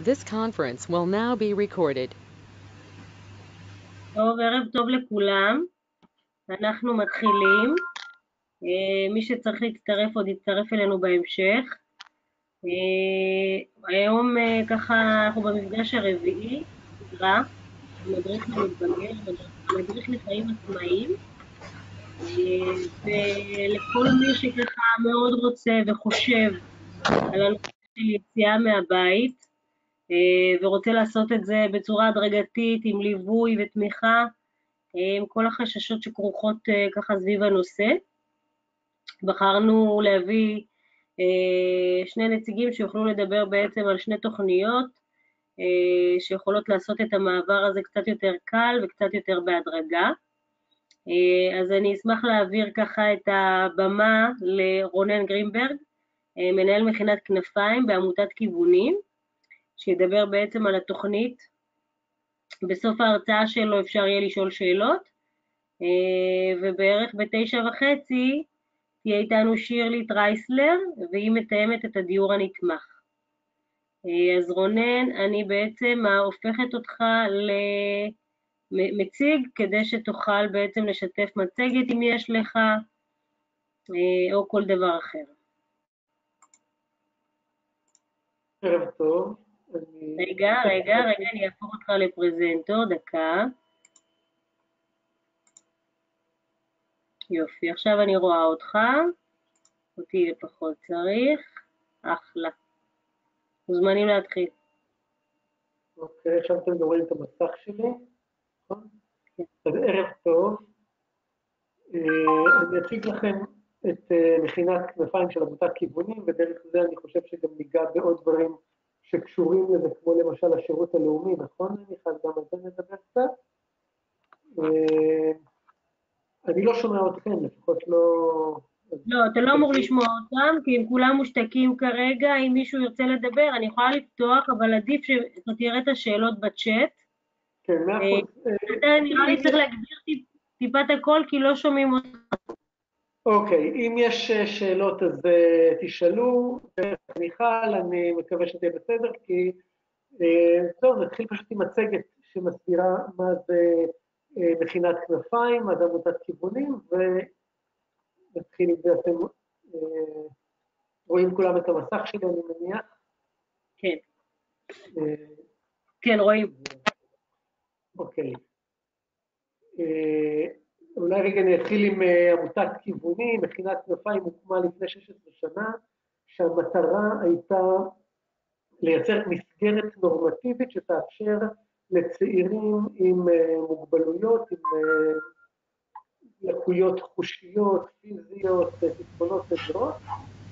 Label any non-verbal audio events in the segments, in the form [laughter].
This conference will now be recorded. טוב, ערב טוב לכולם. אנחנו מתחילים. אה, מי שצריך להצטרף עוד יצטרף אלינו בהמשך. אה, היום אה, ככה אנחנו במפגש הרביעי, סדרה, מדריך למתבגר, מדריך לחיים עצמאיים. ולכל מי שככה מאוד רוצה וחושב על הנושא של יציאה מהבית, ורוצה לעשות את זה בצורה הדרגתית, עם ליווי ותמיכה, עם כל החששות שכרוכות ככה סביב הנושא. בחרנו להביא שני נציגים שיוכלו לדבר בעצם על שני תוכניות שיכולות לעשות את המעבר הזה קצת יותר קל וקצת יותר בהדרגה. אז אני אשמח להעביר ככה את הבמה לרונן גרינברג, מנהל מכינת כנפיים בעמותת כיוונים, שידבר בעצם על התוכנית. בסוף ההרצאה שלו אפשר יהיה לשאול שאלות, ובערך בתשע וחצי תהיה איתנו שירלי טרייסלר, והיא מתאמת את הדיור הנתמך. אז רונן, אני בעצם הופכת אותך למציג, כדי שתוכל בעצם לשתף מצגת אם יש לך, או כל דבר אחר. ערב טוב. רגע, רגע, רגע, אני אהפוך אותך לפרזנטור, דקה. יופי, עכשיו אני רואה אותך, אותי פחות צריך, אחלה. מוזמנים להתחיל. אוקיי, עכשיו אתם רואים את המסך שלי, נכון? כן. אז ערב טוב. אה, אני אציג לכם את אה, מכינת כנפיים של עמותת כיוונים, ודרך זה אני חושב שגם ניגע בעוד דברים שקשורים לזה, כמו למשל השירות הלאומי, נכון? מיכל, גם על זה נדבר קצת. אה, אני לא שומע אתכם, לפחות לא... לא, אתה לא אמור לשמוע אותם, כי הם כולם מושתקים כרגע, אם מישהו ירצה לדבר, אני יכולה לפתוח, אבל עדיף שאתה תראה את השאלות בצ'אט. כן, מאה אחוז. אתה נראה לי צריך להגביר טיפה את הקול, כי לא שומעים אותך. אוקיי, אם יש שאלות אז תשאלו, מיכל, אני מקווה שזה יהיה בסדר, כי... טוב, נתחיל פשוט עם מצגת שמסבירה מה זה מכינת כנפיים, מה זה עמותת כיוונים, ונתחיל עם זה, אתם רואים כולם את המסך שלי, אני מניח? כן. כן, רואים. אוקיי. אולי רגע אני אתחיל עם עמותת כיוונים, מכינת כנפיים הוקמה לפני 16 שנה, שהמטרה הייתה לייצר מסגרת נורמטיבית שתאפשר לצעירים עם מוגבלויות, עם לקויות חושיות, פיזיות, תסבונות נדירות,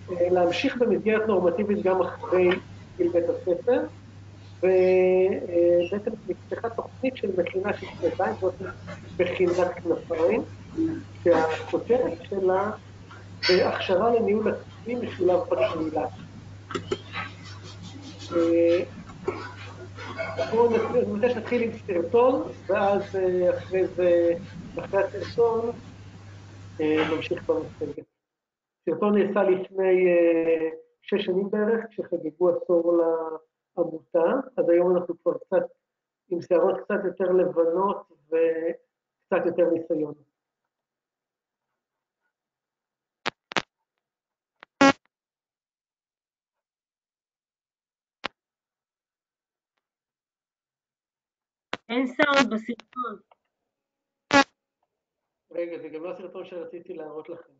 להמשיך במסגרת נורמטיבית גם אחרי גיל בית הספר, ובעצם נפתחה תוכנית של מכינה של שנתיים, זאת מכינת כנפיים, שהכותרת שלה זה הכשרה לניהול עצמי משולב בקהילה. בואו נרצה שנתחיל עם סרטון, ואז אחרי זה, אחרי הסרטון, נמשיך במצגת. סרטון נעשה לפני שש שנים בערך, כשחגגו עשור לעמותה, אז היום אנחנו כבר קצת עם שערות קצת יותר לבנות וקצת יותר ניסיון. אין סאונד בסרטון. רגע, זה גם לא הסרטון שרציתי להראות לכם.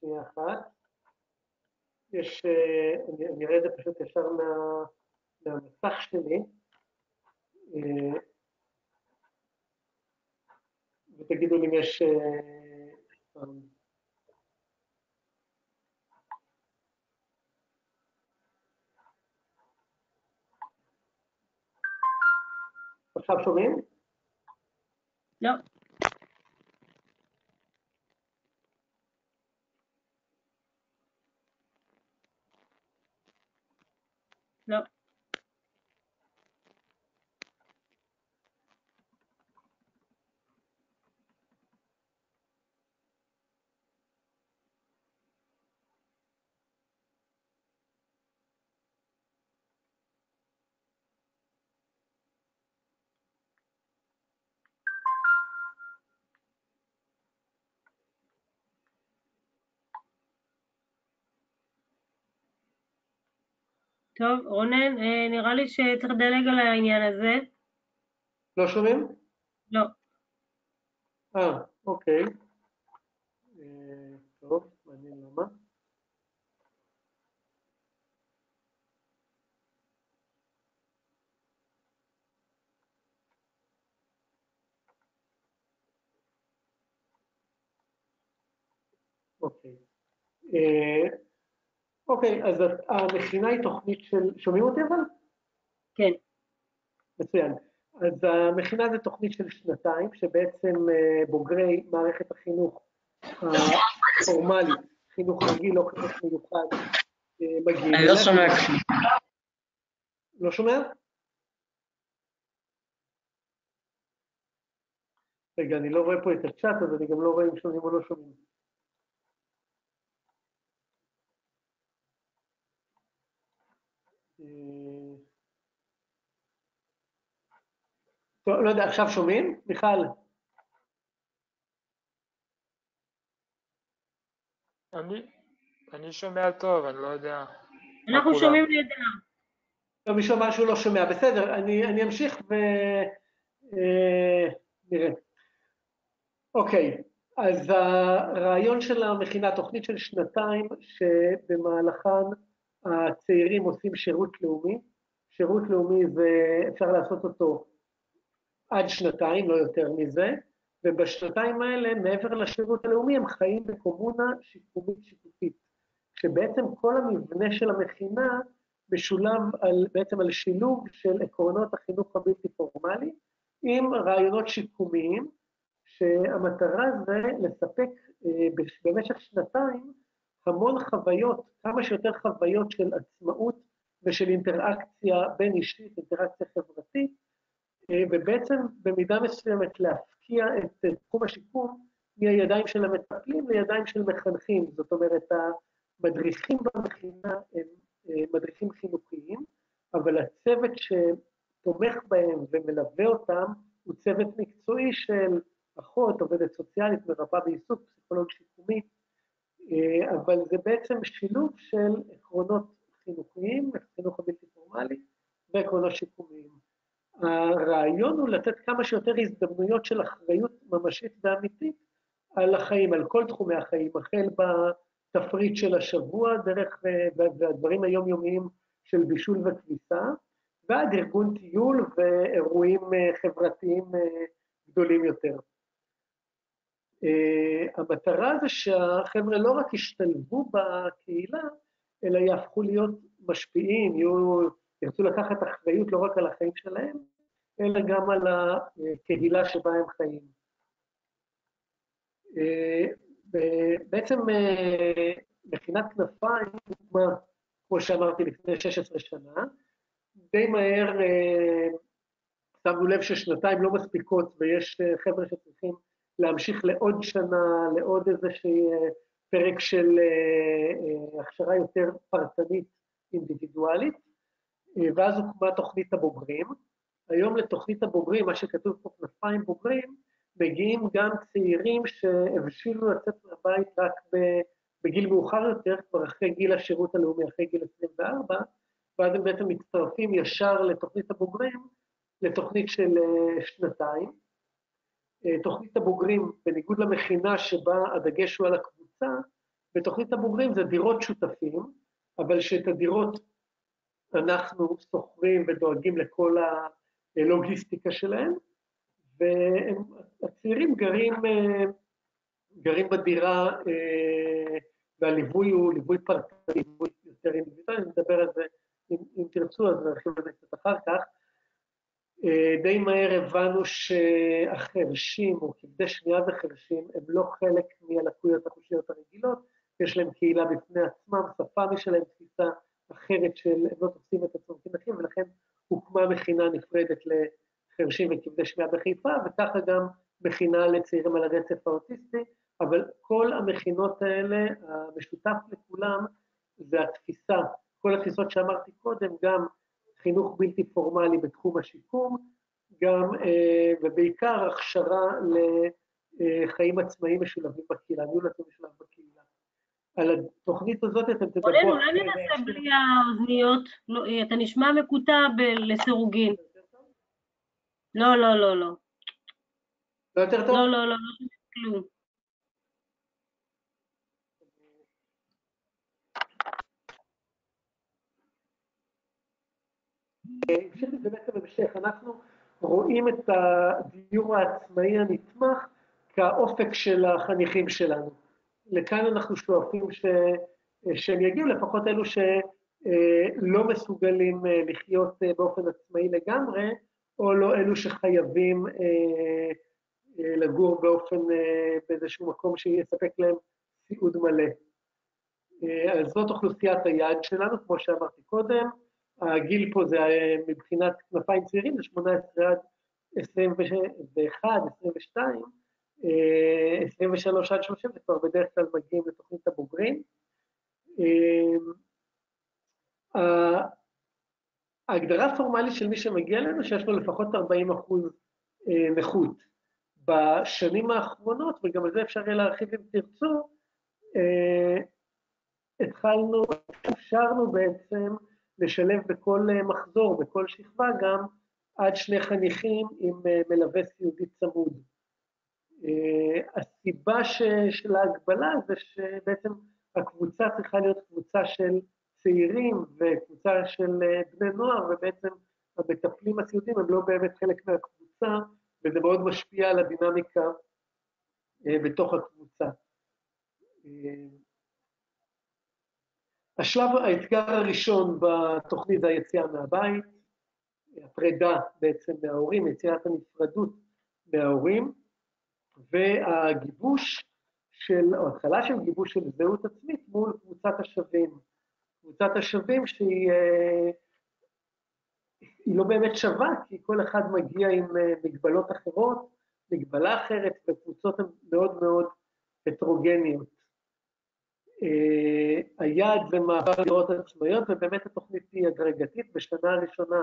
שנייה אחת. יש, אני, אני אראה את זה פשוט ישר מה, מהמסך שלי. ותגידו לי אם יש... עכשיו שומעים? לא. לא. טוב, רונן, אה, נראה לי שצריך לדלג על העניין הזה. לא שומעים? לא. אה, אוקיי. אה, טוב, מעניין למה. אוקיי. אוקיי, אז המכינה היא תוכנית של... שומעים אותי אבל? כן. מצוין. אז המכינה זה תוכנית של שנתיים, שבעצם אה, בוגרי מערכת החינוך הפורמלית, חינוך רגיל, לא חינוך מיוחד, אה, מגיעים. אני לא שומע לא שומע? רגע, אני לא רואה פה את הצ'אט, אז אני גם לא רואה אם שומעים או לא שומעים. אה, טוב, לא יודע, עכשיו שומעים? מיכל? אני, אני שומע טוב, אני לא יודע. אנחנו? שומעים נהדר. לא, מישהו אמר שהוא לא שומע. בסדר, אני, אני אמשיך ונראה. אוקיי, אז הרעיון של המכינה, תוכנית של שנתיים, שבמהלכן הצעירים עושים שירות לאומי. שירות לאומי זה, אפשר לעשות אותו עד שנתיים, לא יותר מזה, ובשנתיים האלה, מעבר לשירות הלאומי, הם חיים בקומונה שיקומית שיפוטית, שבעצם כל המבנה של המכינה משולב על, בעצם על שילוב של עקרונות החינוך הבלתי פורמלי עם רעיונות שיקומיים, שהמטרה זה לספק אה, במשך שנתיים המון חוויות, כמה שיותר חוויות של עצמאות ושל אינטראקציה בין אישית, אינטראקציה חברתית, ובעצם במידה מסוימת להפקיע את אה, תחום השיקום מהידיים של המטפלים לידיים של מחנכים. זאת אומרת, המדריכים במכינה הם אה, מדריכים חינוכיים, אבל הצוות שתומך בהם ומלווה אותם הוא צוות מקצועי של אחות, עובדת סוציאלית, מרפאה בעיסוק, פסיכולוג שיקומי, אבל זה בעצם שילוב של עקרונות חינוכיים, החינוך הבלתי פורמלי, ועקרונות שיקומיים. הרעיון הוא לתת כמה שיותר הזדמנויות של אחריות ממשית ואמיתית על החיים, על כל תחומי החיים, החל בתפריט של השבוע, דרך, והדברים היומיומיים של בישול וכביסה, ועד ארגון טיול ואירועים חברתיים גדולים יותר. המטרה זה שהחבר'ה לא רק ישתלבו בקהילה, אלא יהפכו להיות משפיעים, יהיו, ירצו לקחת אחריות לא רק על החיים שלהם, אלא גם על הקהילה שבה הם חיים. בעצם מכינת כנפיים כמו שאמרתי, לפני 16 שנה. די מהר שמנו לב ששנתיים לא מספיקות ויש חבר'ה שצריכים להמשיך לעוד שנה, לעוד איזושהי פרק של הכשרה יותר פרטנית, אינדיבידואלית, ואז הוקמה תוכנית הבוגרים. היום לתוכנית הבוגרים, מה שכתוב פה כנפיים בוגרים, מגיעים גם צעירים שהבשילו לצאת מהבית רק בגיל מאוחר יותר, כבר אחרי גיל השירות הלאומי, אחרי גיל 24, ואז הם בעצם מצטרפים ישר לתוכנית הבוגרים, לתוכנית של שנתיים. תוכנית הבוגרים, בניגוד למכינה שבה הדגש הוא על הקבוצה, בתוכנית הבוגרים זה דירות שותפים, אבל שאת הדירות אנחנו שוכרים ודואגים לכל הלוגיסטיקה שלהם, והצעירים גרים, גרים בדירה, והליווי הוא ליווי פרטני, ליווי יותר אינדיבידואלי, נדבר על זה אם, אם תרצו, אז נרחיב על זה קצת אחר כך. די מהר הבנו שהחרשים, או כבדי שמיעה וחרשים, הם לא חלק מהלקויות החושיות הרגילות, יש להם קהילה בפני עצמם, שפה משלהם, תפיסה אחרת של הם לא תופסים את עצמם כנכים, ולכן הוקמה מכינה נפרדת לחרשים וכבדי שמיעה בחיפה, וככה גם מכינה לצעירים על הרצף האוטיסטי, אבל כל המכינות האלה, המשותף לכולם זה התפיסה, כל התפיסות שאמרתי קודם, גם חינוך בלתי פורמלי בתחום השיקום, גם, ובעיקר הכשרה לחיים עצמאיים משולבים בקהילה, ניהול עצמי משולב בקהילה. על התוכנית הזאת אתם תדברו... רונן, אולי ננסה בלי האוזניות? לא, אתה נשמע מקוטע לסירוגין. לא, לא, לא, לא. לא יותר טוב? לא, לא, לא, לא שומעים כלום. זה בעצם המשך. אנחנו רואים את הדיור העצמאי הנתמך כאופק של החניכים שלנו. לכאן אנחנו שואפים ש... שהם יגיעו, לפחות אלו שלא מסוגלים אה, לחיות אה, באופן עצמאי לגמרי, או לא אלו שחייבים אה, לגור באופן, באיזשהו מקום שיספק להם סיעוד מלא. אז זאת אוכלוסיית היעד שלנו, כמו שאמרתי קודם. הגיל פה זה מבחינת כנפיים צעירים, זה 18 עד 21, 22, 23 עד 30, זה בדרך כלל מגיעים לתוכנית הבוגרים. ההגדרה הפורמלית של מי שמגיע אלינו, שיש לו לפחות 40 אחוז נכות. בשנים האחרונות, וגם על זה אפשר יהיה להרחיב אם תרצו, התחלנו, אפשרנו בעצם לשלב בכל מחזור, בכל שכבה גם עד שני חניכים עם מלווה סיעודי צמוד. הסיבה ש, של ההגבלה זה שבעצם הקבוצה צריכה להיות קבוצה של צעירים וקבוצה של בני נוער, ובעצם המטפלים הסיעודיים הם לא באמת חלק מהקבוצה, וזה מאוד משפיע על הדינמיקה בתוך הקבוצה. השלב, האתגר הראשון בתוכנית זה היציאה מהבית, הפרידה בעצם מההורים, יציאת הנפרדות מההורים, והגיבוש של, או התחלה של גיבוש של זהות עצמית מול קבוצת השווים. קבוצת השווים שהיא היא לא באמת שווה, כי כל אחד מגיע עם מגבלות אחרות, מגבלה אחרת, וקבוצות הן מאוד מאוד הטרוגניות. Uh, היעד זה מעבר דירות עצמאיות, ובאמת התוכנית היא הדרגתית. בשנה הראשונה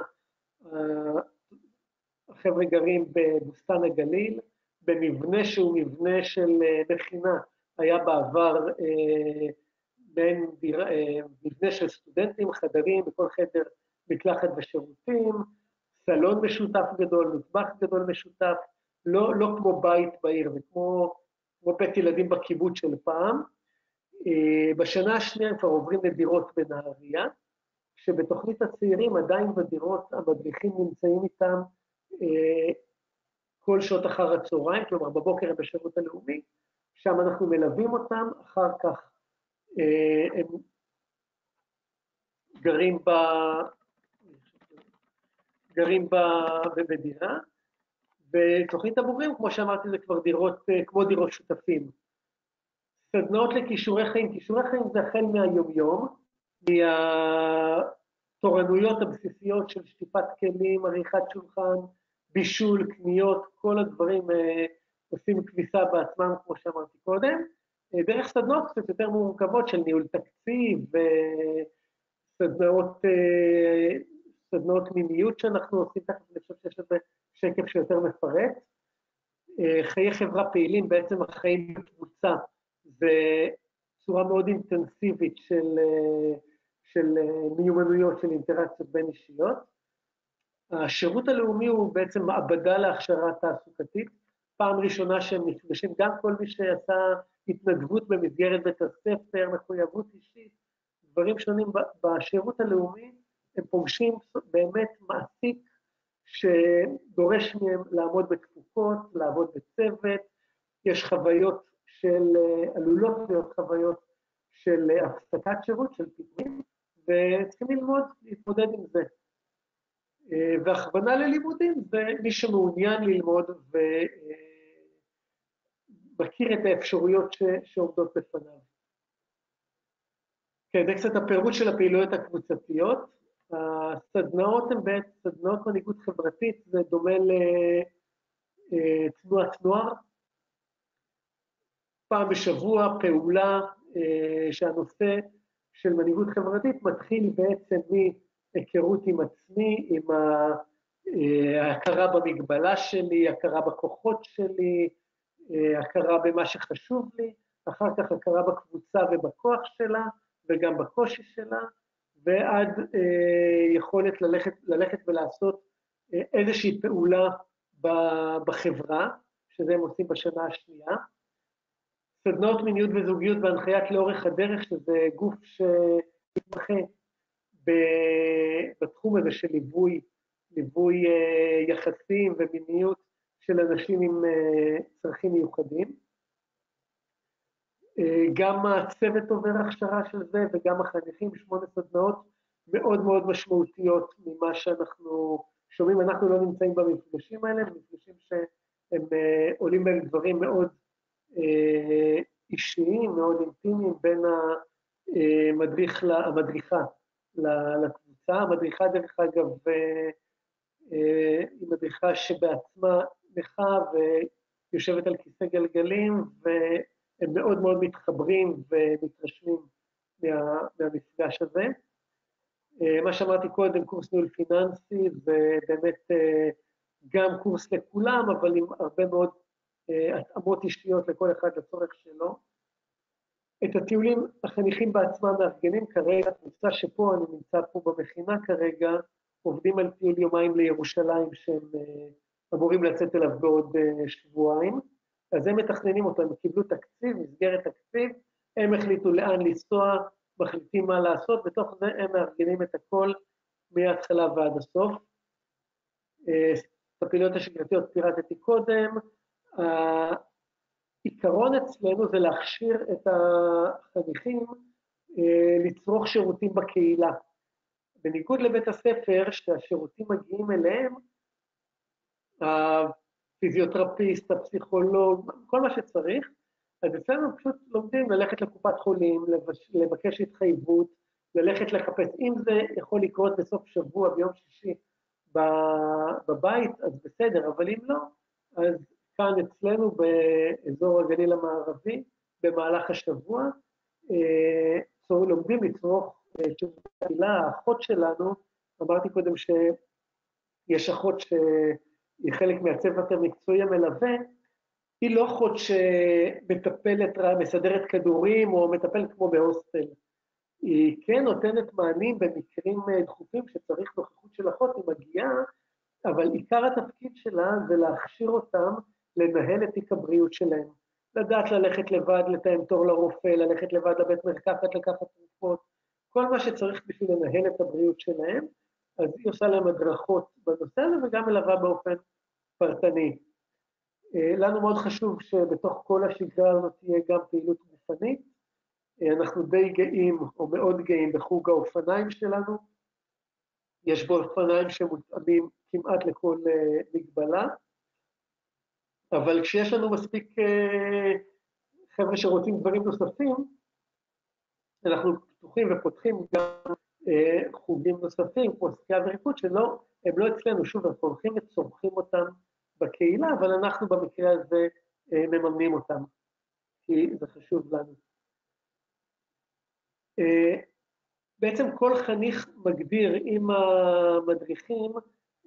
החבר'ה גרים בבוסתן הגליל, במבנה שהוא מבנה של uh, מכינה, היה בעבר בין דיר, מבנה של סטודנטים, חדרים, בכל חדר מקלחת ושירותים, סלון משותף גדול, מטבח גדול משותף, לא, לא כמו בית בעיר, זה כמו, כמו בית ילדים בקיבוץ של פעם. בשנה השנייה הם כבר עוברים לדירות בנהריה, שבתוכנית הצעירים עדיין בדירות המדריכים נמצאים איתם כל שעות אחר הצהריים, כלומר בבוקר הם בשירות הלאומי, שם אנחנו מלווים אותם, אחר כך הם גרים, ב... גרים ב... בדירה, בתוכנית הבוגרים, כמו שאמרתי, זה כבר דירות, כמו דירות שותפים. סדנאות לכישורי חיים, כישורי חיים זה החל מהיומיום, מהתורנויות הבסיסיות של שטיפת כלים, עריכת שולחן, בישול, קניות, כל הדברים אה, עושים כביסה בעצמם, כמו שאמרתי קודם, אה, דרך סדנאות קצת יותר מורכבות של ניהול תקציב, אה, סדנאות מיניות שאנחנו עושים, תכף אני חושב שיש לזה שקף שיותר מפרט. חיי חברה פעילים, בעצם החיים בקבוצה, וצורה מאוד אינטנסיבית של, של מיומנויות, של אינטראקציות בין אישיות. השירות הלאומי הוא בעצם מעבדה להכשרה תעסוקתית. פעם ראשונה שהם נפגשים, גם כל מי שעשה התנדבות במסגרת בית הספר, מחויבות אישית, דברים שונים בשירות הלאומי, הם פוגשים באמת מעסיק שדורש מהם לעמוד בתפוקות, לעבוד בצוות, יש חוויות של, עלולות להיות חוויות של הפסקת שירות, של פיתויים, וצריכים ללמוד, להתמודד עם זה. והכוונה ללימודים זה מי שמעוניין ללמוד ומכיר את האפשרויות ש... שעומדות בפניו. כן, זה קצת הפירוט של הפעילויות הקבוצתיות. הסדנאות הן בעצם סדנאות מנהיגות חברתית, זה דומה לתנועת נוער. פעם בשבוע פעולה שהנושא של מנהיגות חברתית מתחיל בעצם מהיכרות עם עצמי, עם ההכרה במגבלה שלי, הכרה בכוחות שלי, הכרה במה שחשוב לי, אחר כך הכרה בקבוצה ובכוח שלה, וגם בקושי שלה, ועד אה, יכולת ללכת, ללכת ולעשות אה, איזושהי פעולה בחברה, שזה הם עושים בשנה השנייה. סדנאות מיניות וזוגיות והנחיית לאורך הדרך, שזה גוף שמתמחה בתחום הזה של ליווי, ליווי אה, יחסים ומיניות של אנשים עם אה, צרכים מיוחדים. אה, גם הצוות עובר הכשרה של זה וגם החניכים, שמונה סדנאות מאוד מאוד משמעותיות ממה שאנחנו שומעים. אנחנו לא נמצאים במפגשים האלה, מפגשים שהם עולים בהם דברים מאוד אישיים, מאוד אינטימיים בין המדריך, המדריכה לקבוצה. המדריכה, דרך אגב, היא מדריכה שבעצמה נכה ויושבת על כיסא גלגלים, והם מאוד מאוד מתחברים ומתרשמים מה, מהמפגש הזה. מה שאמרתי קודם, קורס ניהול פיננסי, זה באמת גם קורס לכולם, אבל עם הרבה מאוד התאמות אישיות לכל אחד לצורך שלו. את הטיולים החניכים בעצמם מארגנים כרגע, נמצא שפה, אני נמצא פה במכינה כרגע, עובדים על טיול יומיים לירושלים שהם אמורים לצאת אליו בעוד שבועיים, אז הם מתכננים אותו, הם קיבלו תקציב, מסגרת תקציב, הם החליטו לאן לנסוע, מחליטים מה לעשות, בתוך זה הם מארגנים את הכל מההתחלה ועד הסוף. את הפעילויות השגרתיות פירטתי קודם, העיקרון אצלנו זה להכשיר את החניכים לצרוך שירותים בקהילה. בניגוד לבית הספר, שהשירותים מגיעים אליהם, הפיזיותרפיסט, הפסיכולוג, כל מה שצריך, אז אצלנו פשוט לומדים ללכת לקופת חולים, לבקש התחייבות, ללכת לחפש. אם זה יכול לקרות בסוף שבוע, ביום שישי, בבית, אז בסדר, אבל אם לא, אז כאן אצלנו באזור הגליל המערבי, במהלך השבוע, לומדים לצרוך שירותי קהילה, האחות שלנו, אמרתי קודם שיש אחות שהיא חלק מהצוות המקצועי המלווה, היא לא אחות שמטפלת, מסדרת כדורים או מטפלת כמו בהוסטל. היא כן נותנת מענים במקרים דחופים שצריך נוכחות של אחות, היא מגיעה, אבל עיקר התפקיד שלה זה להכשיר אותם לנהל את תיק הבריאות שלהם. לדעת ללכת לבד, לתאם תור לרופא, ללכת לבד לבית מרקחת, לקחת תרופות, כל מה שצריך בשביל לנהל את הבריאות שלהם, אז היא עושה להם הדרכות בנושא הזה וגם מלווה באופן פרטני. לנו מאוד חשוב שבתוך כל השגרה הזאת תהיה גם פעילות גופנית. אנחנו די גאים, או מאוד גאים, בחוג האופניים שלנו. יש בו אופניים שמותאמים כמעט לכל מגבלה, אבל כשיש לנו מספיק חבר'ה שרוצים דברים נוספים, אנחנו פתוחים ופותחים גם חוגים נוספים, כמו שחייה וריקוד, שהם לא אצלנו, שוב, אנחנו הולכים וצורכים אותם בקהילה, אבל אנחנו במקרה הזה מממנים אותם, כי זה חשוב לנו. בעצם כל חניך מגדיר עם המדריכים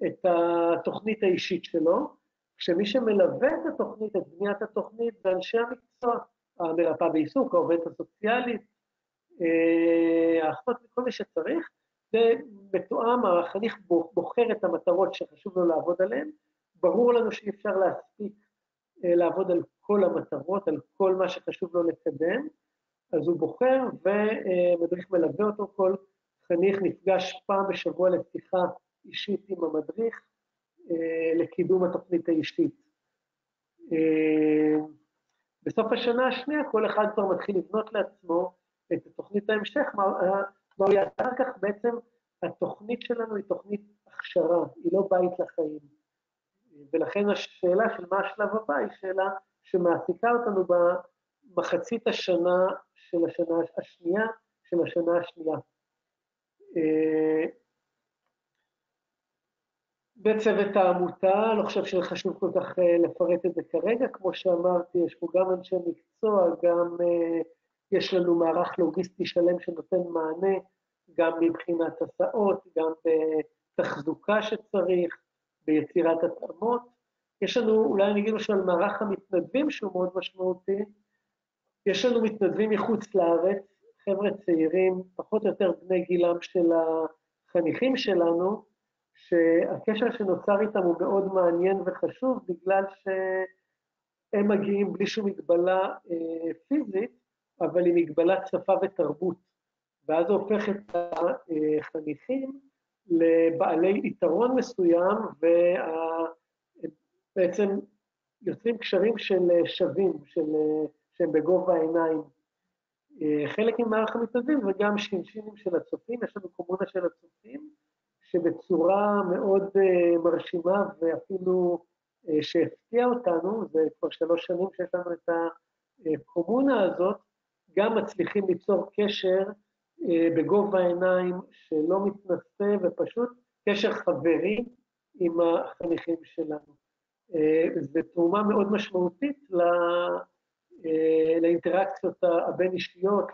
את התוכנית האישית שלו, כשמי שמלווה את התוכנית, את בניית התוכנית, זה אנשי המקצוע, המרפאה בעיסוק, העובדת הסוציאלית, האחות, כל מי שצריך, זה מתואם, החניך בוחר את המטרות שחשוב לו לעבוד עליהן, ברור לנו שאי אפשר להספיק לעבוד על כל המטרות, על כל מה שחשוב לו לקדם, אז הוא בוחר ומדריך מלווה אותו, כל חניך נפגש פעם בשבוע לפתיחה אישית עם המדריך, לקידום התוכנית האישית. בסוף השנה השנייה כל אחד כבר מתחיל לבנות לעצמו את תוכנית ההמשך, מה הוא יעשה אחר כך, בעצם התוכנית שלנו היא תוכנית הכשרה, היא לא בית לחיים. ולכן השאלה של מה השלב הבא היא שאלה שמעסיקה אותנו במחצית השנה של השנה השנייה, של השנה השנייה. בצוות העמותה, לא חושב שזה חשוב כל כך לפרט את זה כרגע, כמו שאמרתי, יש פה גם אנשי מקצוע, גם יש לנו מערך לוגיסטי שלם שנותן מענה, גם מבחינת הסעות, גם בתחזוקה שצריך, ביצירת התאמות. יש לנו, אולי אני אגיד משהו על מערך המתנדבים שהוא מאוד משמעותי, יש לנו מתנדבים מחוץ לארץ, חבר'ה צעירים, פחות או יותר בני גילם של החניכים שלנו, שהקשר שנוצר איתם הוא מאוד מעניין וחשוב, בגלל שהם מגיעים בלי שום מגבלה אה, פיזית, אבל עם מגבלת שפה ותרבות. ואז זה הופך את החניכים לבעלי יתרון מסוים, ובעצם יוצרים קשרים של שווים, של, שהם בגובה העיניים. חלק ממערך המתנדבים וגם שינשינים של הצופים, יש לנו קומונה של הצופים, שבצורה מאוד מרשימה ואפילו שהפתיע אותנו, זה כבר שלוש שנים שיש לנו את הקומונה הזאת, גם מצליחים ליצור קשר בגובה העיניים שלא מתנשא ופשוט קשר חברי עם החניכים שלנו. זו תרומה מאוד משמעותית לאינטראקציות הבין-אישיות,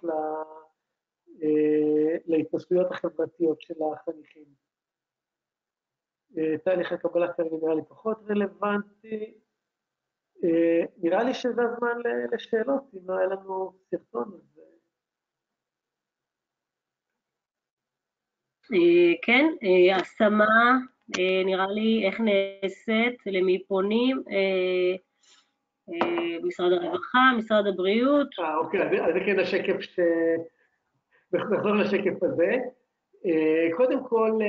להתנסויות החברתיות של החניכים. תהליך הקבלה כרגע נראה לי פחות רלוונטי. נראה לי שזה הזמן לשאלות, אם לא היה לנו סרטון, אז אה, כן, אה, השמה, אה, נראה לי איך נעשית, למי פונים, משרד הרווחה, משרד הבריאות. אה, אוקיי, אז זה כן השקף ש... נחזור לשקף הזה. קודם כל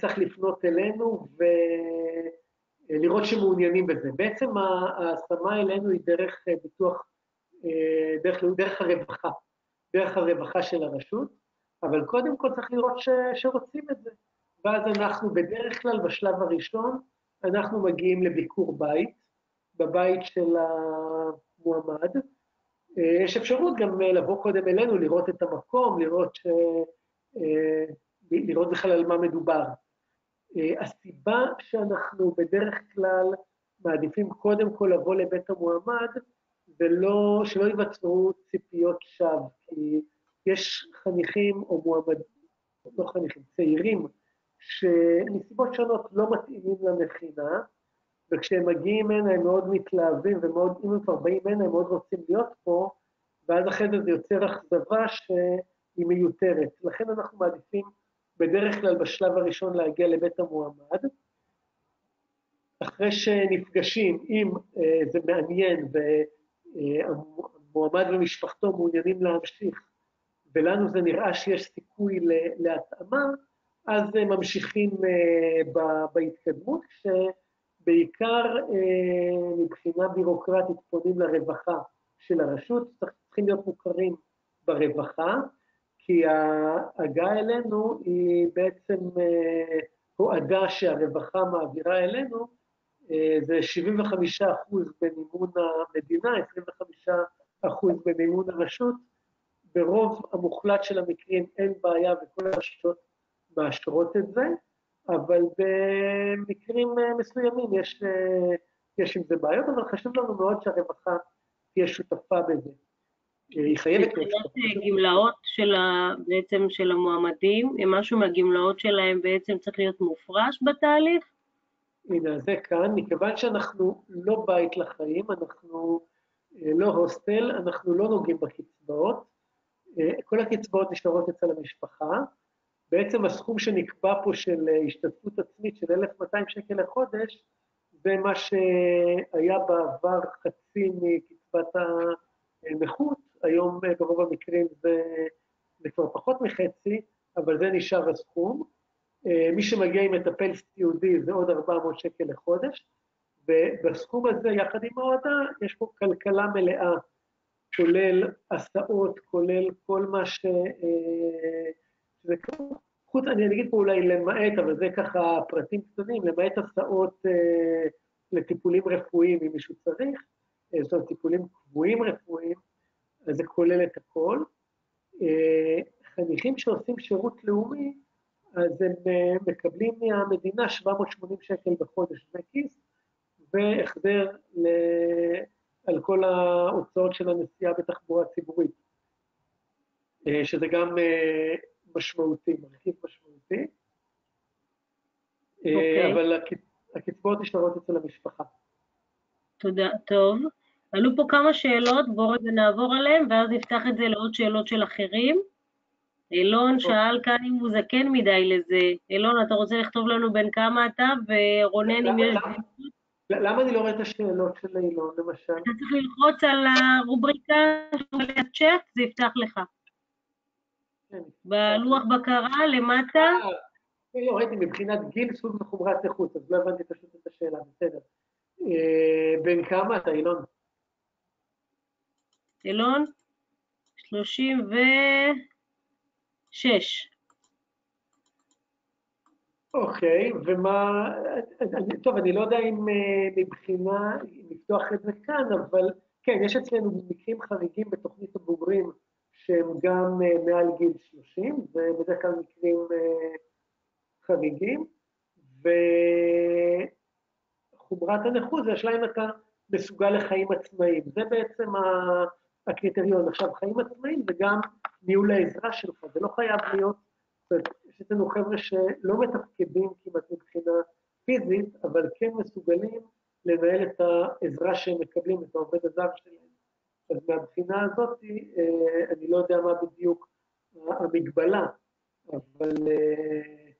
צריך לפנות אלינו ולראות שמעוניינים בזה. בעצם ההשמה אלינו היא דרך ביטוח, דרך, דרך הרווחה, דרך הרווחה של הרשות. אבל קודם כל צריך לראות ש, שרוצים את זה. ואז אנחנו בדרך כלל, בשלב הראשון, אנחנו מגיעים לביקור בית, בבית של המועמד. אה, יש אפשרות גם אה, לבוא קודם אלינו, לראות את המקום, לראות, ש... אה, לראות בכלל על מה מדובר. הסיבה שאנחנו בדרך כלל מעדיפים קודם כל לבוא לבית המועמד, ולא, שלא ייווצרו ציפיות שווא, כי יש חניכים או מועמדים, לא חניכים, צעירים, שמסיבות שונות לא מתאימים למכינה, וכשהם מגיעים הנה הם מאוד מתלהבים ומאוד, אם הם כבר באים הנה הם מאוד רוצים להיות פה, ואז אחרי זה זה יוצר אכזבה שהיא מיותרת. לכן אנחנו מעדיפים בדרך כלל בשלב הראשון להגיע לבית המועמד. אחרי שנפגשים, אם אה, זה מעניין והמועמד ומשפחתו מעוניינים להמשיך, ולנו זה נראה שיש סיכוי להתאמה, אז ממשיכים אה, בהתקדמות, שבעיקר אה, מבחינה בירוקרטית פונים לרווחה של הרשות, צריכים להיות מוכרים ברווחה, כי ההגעה אלינו היא בעצם אה, הועדה שהרווחה מעבירה אלינו, זה 75 אחוז במימון המדינה, 25 אחוז במימון הרשות, ברוב המוחלט של המקרים אין בעיה וכל הרשויות מאשרות את זה, אבל במקרים אה, מסוימים יש, אה, יש עם זה בעיות, אבל חשוב לנו מאוד שהרווחה תהיה שותפה בזה. אה, היא חייבת גמלאות של ה, בעצם של המועמדים, אם משהו מהגמלאות שלהם בעצם צריך להיות מופרש בתהליך? הנה, זה כאן, מכיוון שאנחנו לא בית לחיים, אנחנו לא הוסטל, אנחנו לא נוגעים בקצבאות, כל הקצבאות נשארות אצל המשפחה. בעצם הסכום שנקבע פה של השתתפות עצמית של 1,200 שקל לחודש, זה מה שהיה בעבר חצי מקצבת הנכות, היום ברוב המקרים זה, זה כבר פחות מחצי, אבל זה נשאר הסכום. מי שמגיע עם מטפל סיעודי זה עוד 400 שקל לחודש, ובסכום הזה, יחד עם ההועדה, יש פה כלכלה מלאה כולל הסעות, כולל כל מה ש... אה, חוץ, אני אגיד פה אולי למעט, אבל זה ככה פרטים קטנים, למעט הסעות אה, לטיפולים רפואיים, אם מישהו צריך, אה, זאת אומרת, טיפולים קבועים רפואיים, אז זה כולל את הכל. חניכים שעושים שירות לאומי, אז הם מקבלים מהמדינה 780 שקל בחודש דמי כיס, והחזר על כל ההוצאות של הנסיעה בתחבורה ציבורית, אה, שזה גם אה, משמעותי, מרכיב משמעותי. Okay. אה, אוקיי. אבל הקצבאות נשארות אצל המשפחה. תודה, טוב. עלו פה כמה שאלות, בואו רגע נעבור עליהן, ואז נפתח את זה לעוד שאלות של אחרים. אילון שאל כאן אם הוא זקן מדי לזה. אילון, אתה רוצה לכתוב לנו בין כמה אתה, ורונן, אם יש... למה אני לא רואה את השאלות של אילון, למשל? אתה צריך ללחוץ על הרובריקה של הצ'אט, זה יפתח לך. כן. בלוח בקרה למטה, אה, לא, ראיתי מבחינת גיל, סוג וחומרת איכות, אז לא הבנתי פשוט את השאלה, בסדר. אה, בן כמה אתה, אילון? אילון, 36. אוקיי, ומה... טוב, אני לא יודע אם אה, מבחינה, לפתוח את זה כאן, אבל כן, יש אצלנו מקרים חריגים בתוכנית הבוגרים שהם גם אה, מעל גיל 30, זה בדרך כלל מקרים אה, חריגים, וחומרת הנכות זה השאלה אם אתה מסוגל לחיים עצמאיים. זה בעצם ה- הקריטריון. עכשיו, חיים עצמאיים זה גם ניהול העזרה שלך, זה לא חייב להיות... יש אצלנו חבר'ה שלא מתפקדים כמעט מבחינה פיזית, אבל כן מסוגלים לנהל את העזרה שהם מקבלים, את העובד הזר שלהם. אז מהבחינה הזאת, אה, אני לא יודע מה בדיוק המגבלה, אבל... אה,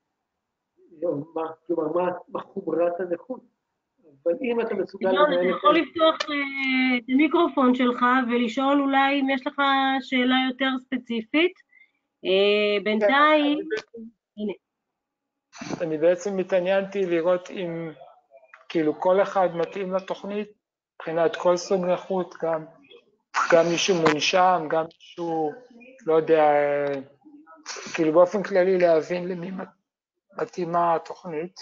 מה, כלומר, מה, מה חומרת הנכות. אבל אם אתה מסוגל אתה לנהל את יכול לפתוח אה, את המיקרופון שלך ולשאול אולי אם יש לך שאלה יותר ספציפית. אה, בינתיים, הנה. אני בעצם התעניינתי לראות אם כאילו כל אחד מתאים לתוכנית מבחינת כל סוג נכות, גם, גם מישהו מונשם, גם מישהו, לא יודע, כאילו באופן כללי להבין למי מת- מתאימה התוכנית,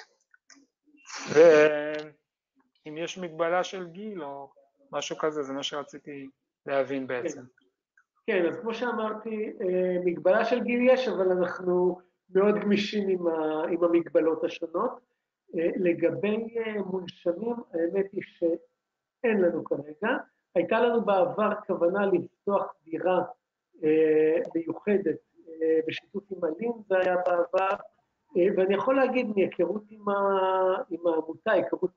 ואם יש מגבלה של גיל או משהו כזה, זה מה שרציתי להבין בעצם. כן, אז כמו שאמרתי, אה, מגבלה של גיל יש, אבל אנחנו מאוד גמישים עם, ה, עם המגבלות השונות. אה, לגבי אה, מונשמים, האמת היא שאין לנו כרגע. הייתה לנו בעבר כוונה לפתוח דירה מיוחדת בשיתוף עם אלין, זה היה בעבר, ואני יכול להגיד מהיכרות עם, עם העמותה, היכרות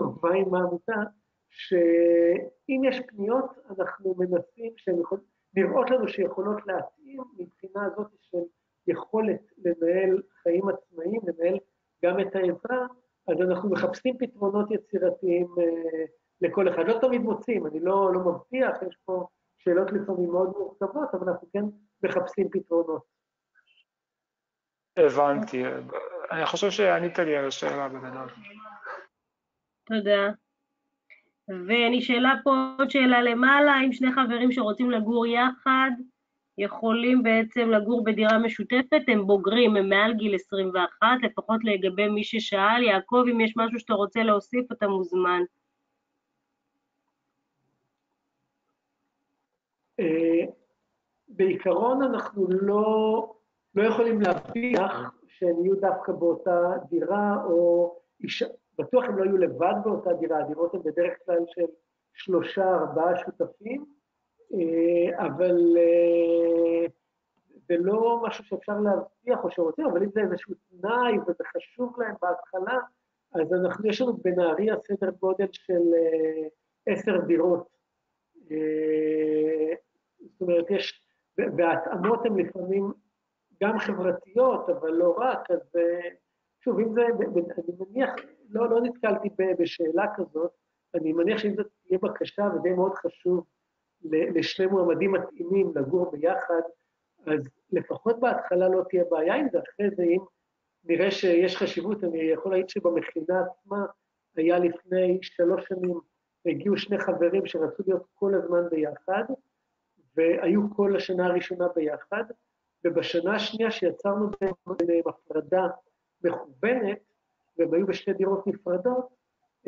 קרובה עם העמותה, שאם יש פניות, אנחנו מנסים שהן יכולות, נראות לנו שיכולות להתאים מבחינה הזאת של יכולת לנהל חיים עצמאיים, לנהל גם את העזרה, אז אנחנו מחפשים פתרונות יצירתיים אה, לכל אחד. לא תמיד מוצאים, אני לא, לא מבטיח, יש פה שאלות לפעמים מאוד מורכבות, אבל אנחנו כן מחפשים פתרונות. הבנתי, אני חושב שענית לי על השאלה בגדול. תודה. ואני שאלה פה עוד שאלה למעלה, האם שני חברים שרוצים לגור יחד יכולים בעצם לגור בדירה משותפת? הם בוגרים, הם מעל גיל 21, לפחות לגבי מי ששאל. יעקב, אם יש משהו שאתה רוצה להוסיף, אתה מוזמן. אה, בעיקרון אנחנו לא, לא יכולים להבטיח שהם יהיו דווקא באותה דירה, או בטוח הם לא יהיו לבד באותה דירה, הדירות הן בדרך כלל של שלושה, ארבעה שותפים, אה, אבל אה, זה לא משהו שאפשר להבטיח או שרוצים, אבל אם זה איזשהו תנאי וזה חשוב להם בהתחלה, אז אנחנו, יש לנו בנהריה סדר גודל של אה, עשר דירות. זאת אומרת, יש, וההתאמות הן לפעמים גם חברתיות, אבל לא רק, אז שוב, אם זה, אני מניח, לא, לא נתקלתי בשאלה כזאת, אני מניח שאם זאת תהיה בקשה, וזה מאוד חשוב לשני מועמדים מתאימים לגור ביחד, אז לפחות בהתחלה לא תהיה בעיה עם זה, אחרי זה אם נראה שיש חשיבות, אני יכול להעיד שבמכינה עצמה היה לפני שלוש שנים, הגיעו שני חברים שרצו להיות כל הזמן ביחד, והיו כל השנה הראשונה ביחד, ובשנה השנייה שיצרנו ביניהם הפרדה מכוונת, והם היו בשתי דירות נפרדות,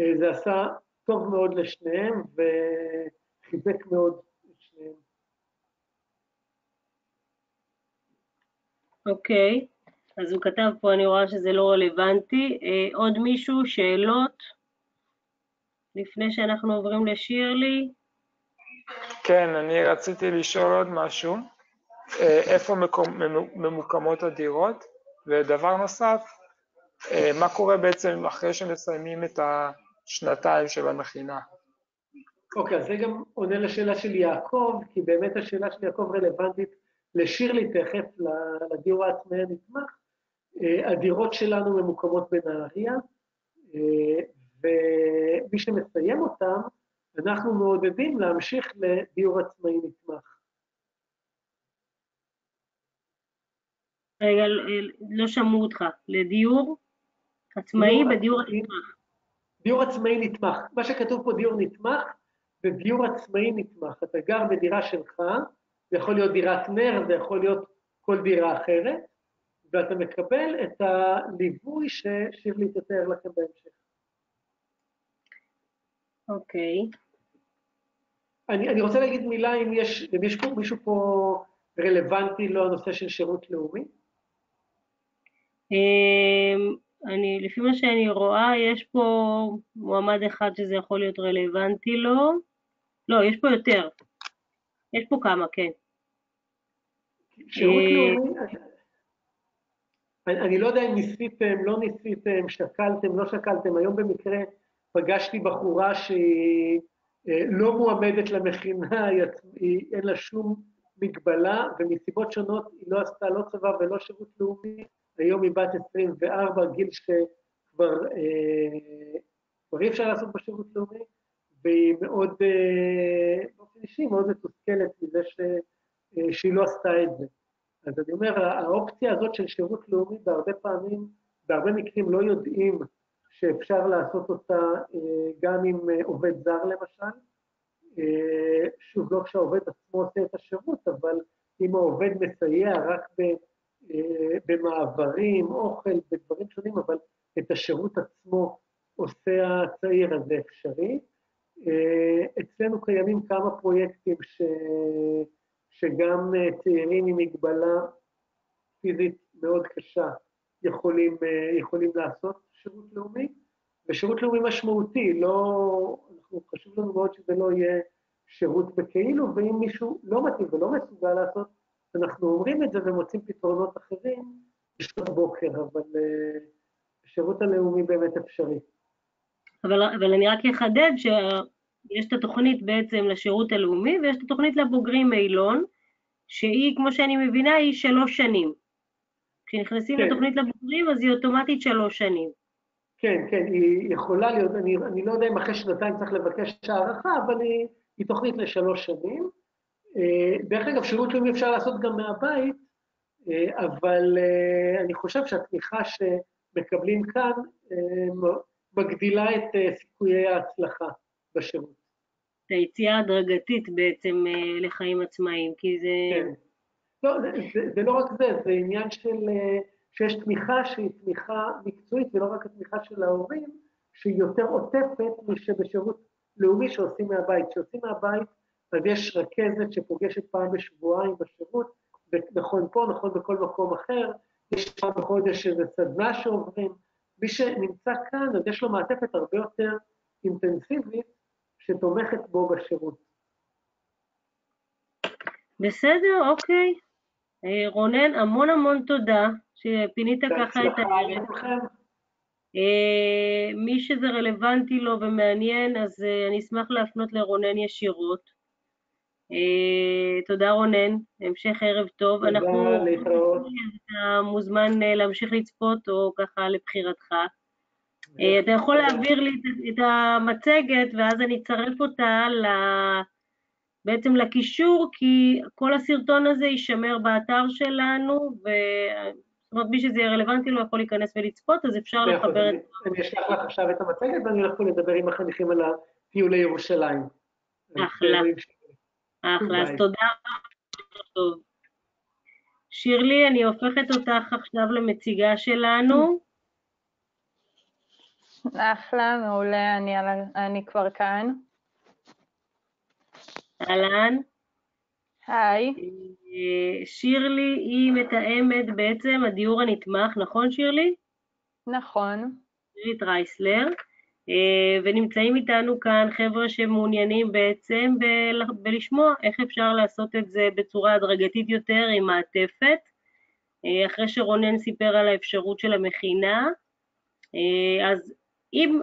אה, זה עשה טוב מאוד לשניהם וחיזק מאוד את שניהם. אוקיי, אז הוא כתב פה, אני רואה שזה לא רלוונטי. אה, עוד מישהו? שאלות? לפני שאנחנו עוברים לשירלי? כן, אני רציתי לשאול עוד משהו, אה, איפה מקום, ממו- ממוקמות הדירות, ודבר נוסף, מה קורה בעצם אחרי שמסיימים את השנתיים של המכינה? אוקיי, אז זה גם עונה לשאלה של יעקב, כי באמת השאלה של יעקב רלוונטית לשירלי תכף, לדיור העצמאי הנתמך. אה, הדירות שלנו ממוקמות בנהריה, אה, ומי שמסיים אותם, אנחנו מעודדים להמשיך לדיור עצמאי נתמך. רגע, לא שמעו אותך. לדיור עצמאי בדיור נתמך. דיור עצמאי נתמך. מה שכתוב פה דיור נתמך, זה דיור עצמאי נתמך. אתה גר בדירה שלך, זה יכול להיות דירת נר, זה יכול להיות כל דירה אחרת, ואתה מקבל את הליווי ששירלי תתאר לכם בהמשך. אוקיי. Okay. אני, אני רוצה להגיד מילה אם יש, אם יש פה מישהו פה רלוונטי לו הנושא של שירות לאומי. אמ, אני, לפי מה שאני רואה, יש פה מועמד אחד שזה יכול להיות רלוונטי לו. לא, יש פה יותר. יש פה כמה, כן. שירות אה, לאומי, אני, אני לא יודע אם ניסיתם, לא ניסיתם, שקלתם, לא שקלתם. היום במקרה פגשתי בחורה שהיא אה, לא מועמדת למכינה, היא, אין לה שום מגבלה, ומסיבות שונות היא לא עשתה לא צבא ולא שירות לאומי, היום היא בת 24, גיל שכבר אה, אי אפשר לעשות בשירות לאומי, והיא מאוד, אה, באופן אישי, מאוד מתוסכלת מזה אה, שהיא לא עשתה את זה. אז אני אומר, האופציה הזאת של שירות לאומי בהרבה פעמים, בהרבה מקרים לא יודעים שאפשר לעשות אותה גם עם עובד זר למשל. שוב, לא כשהעובד עצמו עושה את השירות, אבל אם העובד מסייע רק ב... במעברים, אוכל, בדברים שונים, אבל את השירות עצמו עושה הצעיר הזה אפשרי. אה, אצלנו קיימים כמה פרויקטים ש... שגם אה, צעירים עם מגבלה פיזית מאוד קשה יכולים, יכולים לעשות שירות לאומי, ושירות לאומי משמעותי, לא, אנחנו, חשוב לנו מאוד שזה לא יהיה שירות בכאילו, ואם מישהו לא מתאים ולא מסוגל לעשות, אנחנו אומרים את זה ומוצאים פתרונות אחרים בשעות בוקר, אבל uh, השירות הלאומי באמת אפשרי. אבל, אבל אני רק אחדד שיש את התוכנית בעצם לשירות הלאומי ויש את התוכנית לבוגרים מאילון, שהיא, כמו שאני מבינה, היא שלוש שנים. כשנכנסים כן. לתוכנית לבוגרים, אז היא אוטומטית שלוש שנים. כן, כן, היא יכולה להיות, אני, אני לא יודע אם אחרי שנתיים צריך לבקש הערכה, אבל היא, היא תוכנית לשלוש שנים. אה, דרך אגב, שירות לאומי אפשר לעשות גם מהבית, אה, אבל אה, אני חושב שהתמיכה שמקבלים כאן מגדילה את סיכויי ההצלחה בשירות. את היציאה ההדרגתית בעצם לחיים עצמאיים, כי זה... כן. לא, זה, זה, זה לא רק זה, זה עניין של, שיש תמיכה שהיא תמיכה מקצועית, ולא רק התמיכה של ההורים, שהיא יותר עוטפת משבשירות לאומי שעושים מהבית. שעושים מהבית, אז יש רכזת שפוגשת פעם בשבועיים בשירות, נכון פה, נכון בכל מקום אחר, יש פעם בחודש איזו סדנה שעוברים. מי שנמצא כאן, אז יש לו מעטפת הרבה יותר אינטנסיבית שתומכת בו בשירות. בסדר, אוקיי. אה, רונן, המון המון תודה שפינית ככה את הערב. אה, מי שזה רלוונטי לו ומעניין, אז אה, אני אשמח להפנות לרונן ישירות. אה, תודה רונן, המשך ערב טוב. תודה, אנחנו... להתראות. אתה מוזמן אה, להמשיך לצפות או ככה לבחירתך. אה, אתה יכול להעביר לי את המצגת ואז אני אצרף אותה ל... בעצם לקישור, כי כל הסרטון הזה יישמר באתר שלנו, ו... זאת אומרת, מי שזה יהיה רלוונטי לו יכול להיכנס ולצפות, אז אפשר לחבר את... אני אשלח לך עכשיו את המצגת ואני הולך לדבר עם החניכים על הטיולי ירושלים. אחלה. אחלה, אז תודה טוב. שירלי, אני הופכת אותך עכשיו למציגה שלנו. אחלה, מעולה, אני, אני כבר כאן. אהלן. היי. אה, שירלי היא מתאמת בעצם הדיור הנתמך, נכון שירלי? נכון. שירלי טרייסלר. אה, ונמצאים איתנו כאן חבר'ה שמעוניינים בעצם בלשמוע איך אפשר לעשות את זה בצורה הדרגתית יותר עם מעטפת. אה, אחרי שרונן סיפר על האפשרות של המכינה, אה, אז אם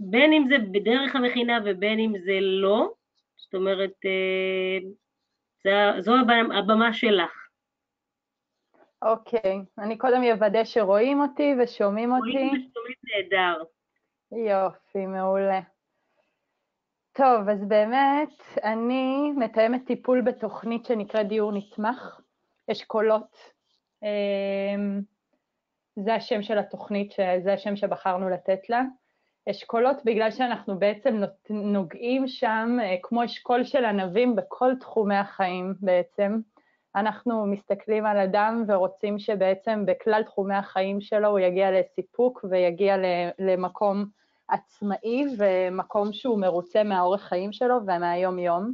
בין אם זה בדרך המכינה ובין אם זה לא, זאת אומרת, זה, זו הבמה שלך. אוקיי, אני קודם אוודא שרואים אותי ושומעים אותי. רואים ושומעים נהדר. יופי, מעולה. טוב, אז באמת, אני מתאמת טיפול בתוכנית שנקראת דיור נתמך, אשכולות. אמ, זה השם של התוכנית, זה השם שבחרנו לתת לה. אשכולות בגלל שאנחנו בעצם נוגעים שם, אה, כמו אשכול של ענבים, בכל תחומי החיים בעצם. אנחנו מסתכלים על אדם ורוצים שבעצם בכלל תחומי החיים שלו הוא יגיע לסיפוק ויגיע למקום עצמאי ומקום שהוא מרוצה מהאורך חיים שלו ומהיום-יום.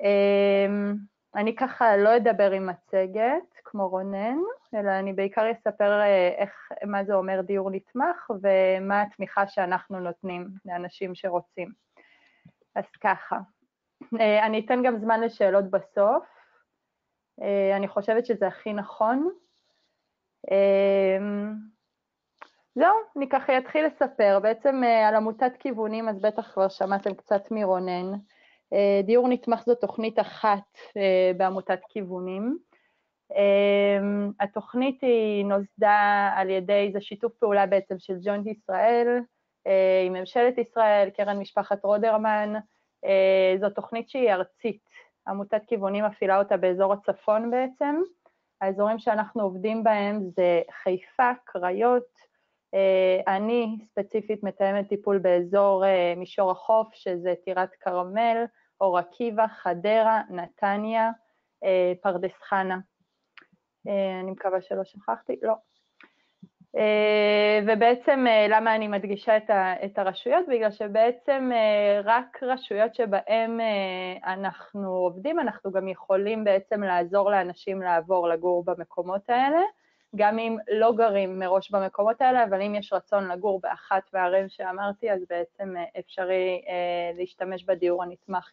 אמ, אני ככה לא אדבר עם מצגת כמו רונן, אלא אני בעיקר אספר אה, איך, מה זה אומר דיור נתמך ומה התמיכה שאנחנו נותנים לאנשים שרוצים. אז ככה, אה, אני אתן גם זמן לשאלות בסוף, אני חושבת שזה הכי נכון. אמ, זהו, אני ככה אתחיל לספר. בעצם על עמותת כיוונים, אז בטח כבר שמעתם קצת מרונן. דיור נתמך זו תוכנית אחת בעמותת כיוונים. התוכנית היא נוסדה על ידי, זה שיתוף פעולה בעצם של ג'וינט ישראל אה, עם ממשלת ישראל, קרן משפחת רודרמן, אה, זו תוכנית שהיא ארצית, עמותת כיוונים מפעילה אותה באזור הצפון בעצם, האזורים שאנחנו עובדים בהם זה חיפה, קריות, אה, אני ספציפית מתאמת טיפול באזור מישור החוף, שזה טירת כרמל, אור עקיבא, חדרה, נתניה, פרדס חנה. אה, אני מקווה שלא שכחתי, לא. אה, ובעצם אה, למה אני מדגישה את הרשויות? בגלל שבעצם רק רשויות שבהן אנחנו עובדים, אנחנו גם יכולים בעצם לעזור לאנשים לעבור לגור במקומות האלה, גם אם לא גרים מראש במקומות האלה, אבל אם יש רצון לגור באחת מהערים שאמרתי, אז בעצם אפשרי להשתמש בדיור הנתמך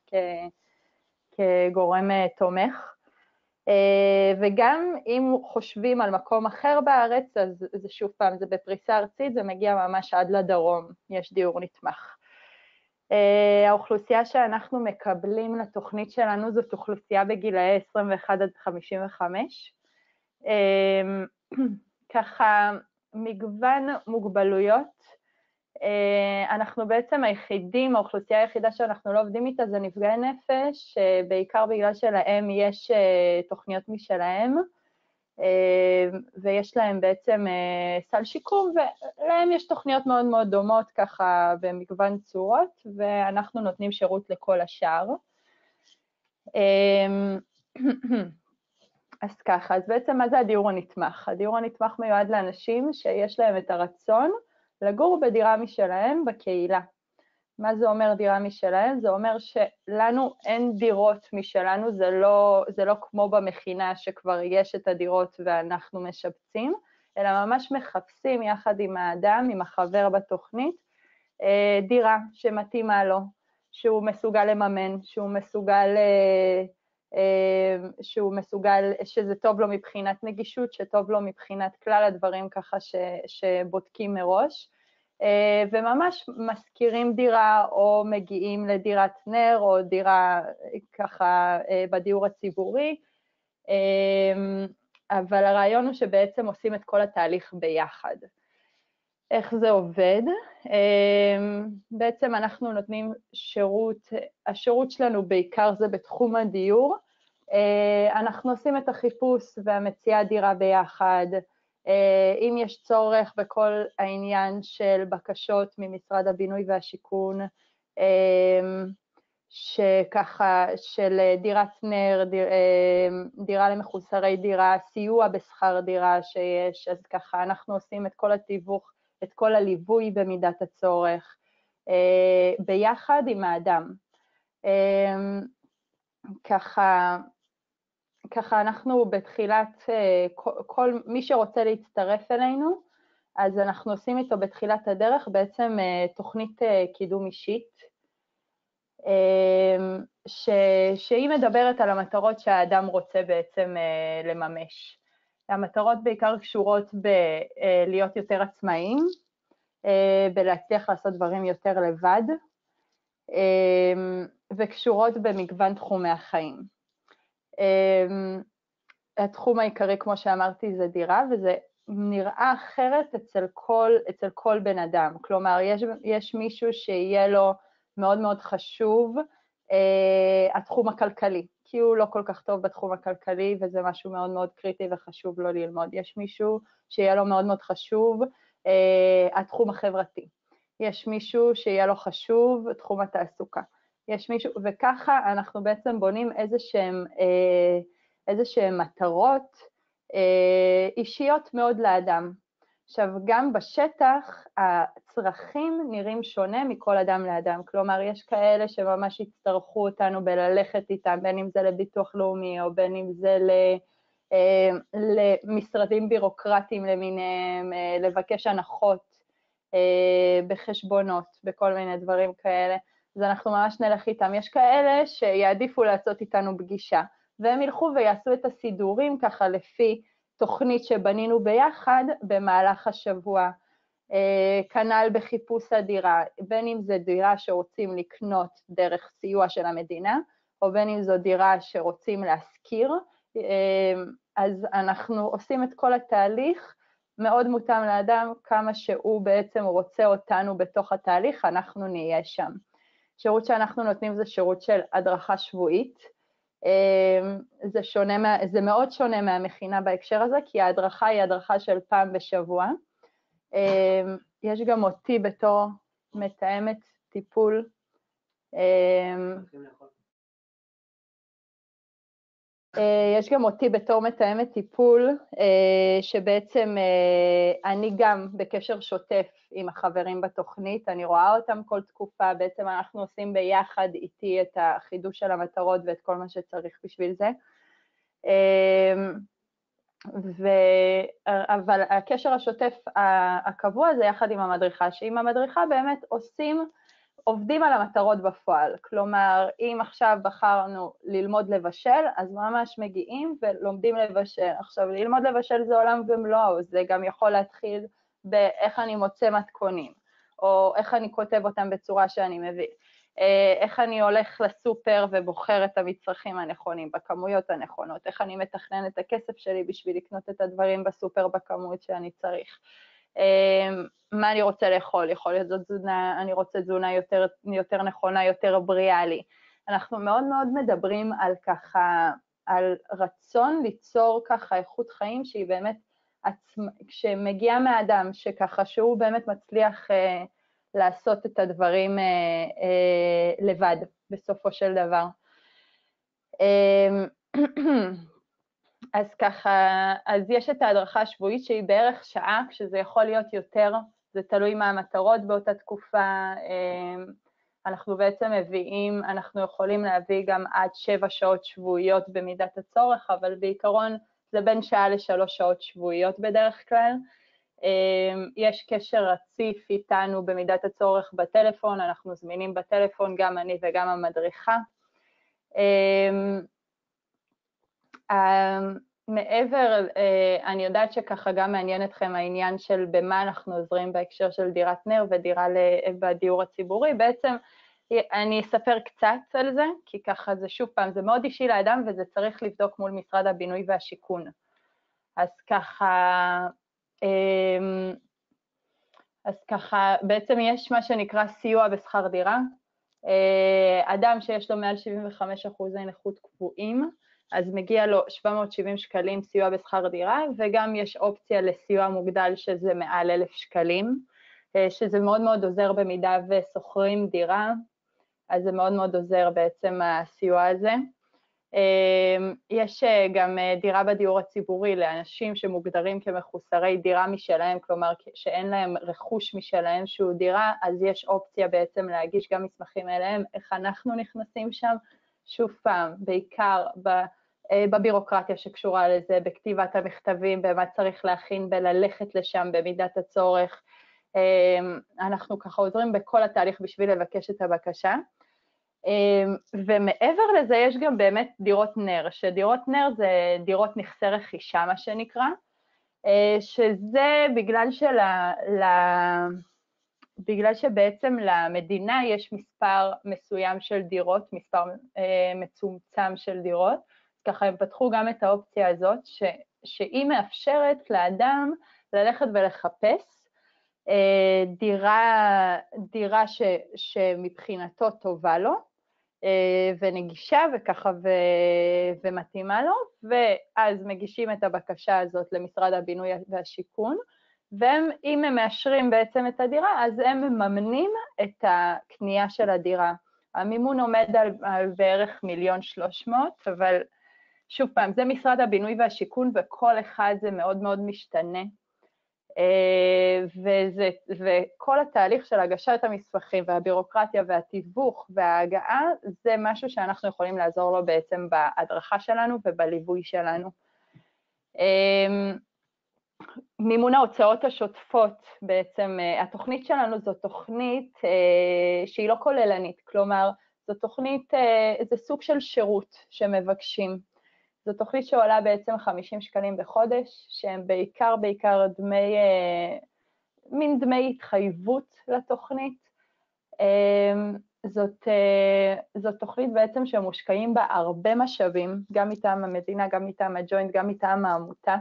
כגורם תומך. אה, וגם אם חושבים על מקום אחר בארץ, אז זה שוב פעם, זה בפריסה ארצית, זה מגיע ממש עד לדרום, יש דיור נתמך. אה, האוכלוסייה שאנחנו מקבלים לתוכנית שלנו זאת אוכלוסייה בגילאי 21 עד 55. אה, [clears throat] ככה, מגוון מוגבלויות, אנחנו בעצם היחידים, האוכלוסייה היחידה שאנחנו לא עובדים איתה זה נפגעי נפש, בעיקר בגלל שלהם יש אה, תוכניות משלהם, אה, ויש להם בעצם סל שיקום, ולהם יש תוכניות מאוד מאוד דומות ככה במגוון צורות, ואנחנו נותנים שירות לכל השאר. [clears throat] אז ככה, אז בעצם מה זה הדיור הנתמך? הדיור הנתמך מיועד לאנשים שיש להם את הרצון לגור בדירה משלהם בקהילה. מה זה אומר דירה משלהם? זה אומר שלנו אין דירות משלנו, זה לא, זה לא כמו במכינה שכבר יש את הדירות ואנחנו משפצים, אלא ממש מחפשים יחד עם האדם, עם החבר בתוכנית, אה, דירה שמתאימה לו, שהוא מסוגל לממן, שהוא מסוגל, אה, שהוא מסוגל, שזה טוב לו מבחינת נגישות, שטוב לו מבחינת כלל הדברים ככה ש, שבודקים מראש. אה, וממש משכירים דירה או מגיעים לדירת נר או דירה ככה אה, בדיור הציבורי, אה, אבל הרעיון הוא שבעצם עושים את כל התהליך ביחד. איך זה עובד? בעצם אנחנו נותנים שירות, השירות שלנו בעיקר זה בתחום הדיור, אנחנו עושים את החיפוש והמציאת דירה ביחד, אה, אם יש צורך בכל העניין של בקשות ממשרד הבינוי והשיכון, אה, שככה, של דירת נר, דיר, אה, דירה למחוסרי דירה, סיוע בשכר דירה שיש, אז ככה אנחנו עושים את כל התיווך, את כל הליווי במידת הצורך, ביחד עם האדם. ככה, ככה אנחנו בתחילת, אה, כל מי שרוצה להצטרף אלינו, אז אנחנו עושים איתו בתחילת הדרך בעצם אה, תוכנית אה, קידום אישית, ש, שהיא מדברת על המטרות שהאדם רוצה בעצם לממש. המטרות בעיקר קשורות בלהיות יותר עצמאיים, בלהצליח לעשות דברים יותר לבד, וקשורות במגוון תחומי החיים. התחום העיקרי, כמו שאמרתי, זה דירה, וזה נראה אחרת אצל כל, אצל כל בן אדם. כלומר, יש, יש מישהו שיהיה לו מאוד מאוד חשוב אה, התחום הכלכלי, כי הוא לא כל כך טוב בתחום הכלכלי וזה משהו מאוד מאוד קריטי וחשוב לו ללמוד. יש מישהו שיהיה לו מאוד מאוד חשוב אה, התחום החברתי. יש מישהו שיהיה לו חשוב תחום התעסוקה. יש מישהו, וככה אנחנו בעצם בונים איזה שהם, אה, איזה שהם מטרות אה, אישיות מאוד לאדם. עכשיו, גם בשטח הצרכים נראים שונה מכל אדם לאדם. כלומר, יש כאלה שממש יצטרכו אותנו בללכת איתם, בין אם זה לביטוח לאומי או בין אם זה ל... אה, למשרדים בירוקרטיים למיניהם, אה, לבקש הנחות בחשבונות, בכל מיני דברים כאלה. אז אנחנו ממש נלך איתם. יש כאלה שיעדיפו לעשות איתנו פגישה, והם ילכו ויעשו את הסידורים ככה לפי תוכנית שבנינו ביחד במהלך השבוע. אה, כנ"ל בחיפוש הדירה, בין אם זו דירה שרוצים לקנות דרך סיוע של המדינה, או בין אם זו דירה שרוצים להשכיר, אה, אז אנחנו עושים את כל התהליך מאוד מותאם לאדם, כמה שהוא בעצם רוצה אותנו בתוך התהליך, אנחנו נהיה שם. שירות שאנחנו נותנים זה שירות של הדרכה שבועית. אמ, זה, שונה, זה מאוד שונה מהמכינה בהקשר הזה, כי ההדרכה היא הדרכה של פעם בשבוע. אמ, יש גם אותי בתור מתאמת טיפול. אה, יש גם אותי בתור מתאמת טיפול, אה, שבעצם אה, אני גם בקשר שוטף עם החברים בתוכנית, אני רואה אותם כל תקופה, בעצם אנחנו עושים ביחד איתי את החידוש של המטרות ואת כל מה שצריך בשביל זה. ו... אבל הקשר השוטף הקבוע זה יחד עם המדריכה, שעם המדריכה באמת עושים עובדים על המטרות בפועל. כלומר, אם עכשיו בחרנו ללמוד לבשל, אז ממש מגיעים ולומדים לבשל. עכשיו, ללמוד לבשל זה עולם ומלואו, זה גם יכול להתחיל באיך אני מוצא מתכונים, או איך אני כותב אותם בצורה שאני מביא, אה, איך אני הולך לסופר ובוחר את המצרכים הנכונים, בכמויות הנכונות, איך אני מתכנן את הכסף שלי בשביל לקנות את הדברים בסופר בכמות שאני צריך. אמ, מה אני רוצה לאכול, יכול להיות זאת תזונה, אני רוצה תזונה יותר, יותר נכונה, יותר בריאה לי. אנחנו מאוד מאוד מדברים על ככה, על רצון ליצור ככה איכות חיים שהיא באמת, עצמ... כשמגיעה מהאדם, שככה שהוא באמת מצליח אה, לעשות את הדברים אה, אה, לבד, בסופו של דבר. [clears throat] אה, אז ככה, אז יש את ההדרכה השבועית שהיא בערך שעה, כשזה יכול להיות יותר, זה תלוי מה המטרות באותה תקופה. אמ, אנחנו בעצם מביאים, אנחנו יכולים להביא גם עד שבע שעות שבועיות במידת הצורך, אבל בעיקרון זה בין שעה לשלוש שעות שבועיות בדרך כלל. אמ, יש קשר רציף איתנו במידת הצורך בטלפון, אנחנו זמינים בטלפון, גם אני וגם המדריכה. אמ, מעבר, אה, אני יודעת שככה גם מעניין אתכם העניין של במה אנחנו עוזרים בהקשר של דירת נר ודירה בדיור הציבורי, בעצם אני אספר קצת על זה, כי ככה זה שוב פעם, זה מאוד אישי לאדם וזה צריך לבדוק מול משרד הבינוי והשיכון. אז ככה, אמ, אז ככה, בעצם יש מה שנקרא סיוע בשכר דירה. אה, אדם שיש לו מעל 75 אחוזי נכות קבועים, אז מגיע לו 770 שקלים סיוע בשכר דירה, וגם יש אופציה לסיוע מוגדל שזה מעל 1,000 שקלים, אה, שזה מאוד מאוד עוזר במידה ושוכרים דירה, אז זה מאוד מאוד עוזר בעצם הסיוע הזה. אה, יש אה, גם דירה בדיור הציבורי לאנשים שמוגדרים כמחוסרי דירה משלהם, כלומר שאין להם רכוש משלהם שהוא דירה, אז יש אופציה בעצם להגיש גם מסמכים אליהם. איך אנחנו נכנסים שם? שוב פעם, בעיקר ב... אה, בבירוקרטיה שקשורה לזה, בכתיבת המכתבים, במה צריך להכין וללכת לשם במידת הצורך. אה, אנחנו ככה עוזרים בכל התהליך בשביל לבקש את הבקשה. אה, ומעבר לזה יש גם באמת דירות נר, שדירות נר זה דירות נכסי רכישה, מה שנקרא, שזה בגלל של... בגלל שבעצם למדינה יש מספר מסוים של דירות, מספר מצומצם של דירות, ככה הם פתחו גם את האופציה הזאת, ש, שהיא מאפשרת לאדם ללכת ולחפש אה, דירה, דירה ש, שמבחינתו טובה לו אה, ונגישה וככה ו, ומתאימה לו, ואז מגישים את הבקשה הזאת למשרד הבינוי והשיכון, ואם הם מאשרים בעצם את הדירה, אז הם מממנים את הקנייה של הדירה. המימון עומד על, על בערך מיליון שלוש מאות, אבל שוב פעם, זה משרד הבינוי והשיכון, וכל אחד זה מאוד מאוד משתנה. אה, וזה, וכל התהליך של הגשת המסמכים והבירוקרטיה והתיווך וההגעה, זה משהו שאנחנו יכולים לעזור לו בעצם בהדרכה שלנו ובליווי שלנו. אה, מימון ההוצאות השוטפות בעצם, אה, התוכנית שלנו זו תוכנית שהיא לא כוללנית, כלומר, זו תוכנית, זה סוג של שירות שמבקשים. זו תוכנית שעולה בעצם 50 שקלים בחודש, שהם בעיקר בעיקר דמי, אה, מין דמי התחייבות לתוכנית. אה, זאת, אה, זאת תוכנית בעצם שמושקעים בה הרבה משאבים, גם מטעם המדינה, גם מטעם הג'וינט, גם מטעם העמותה.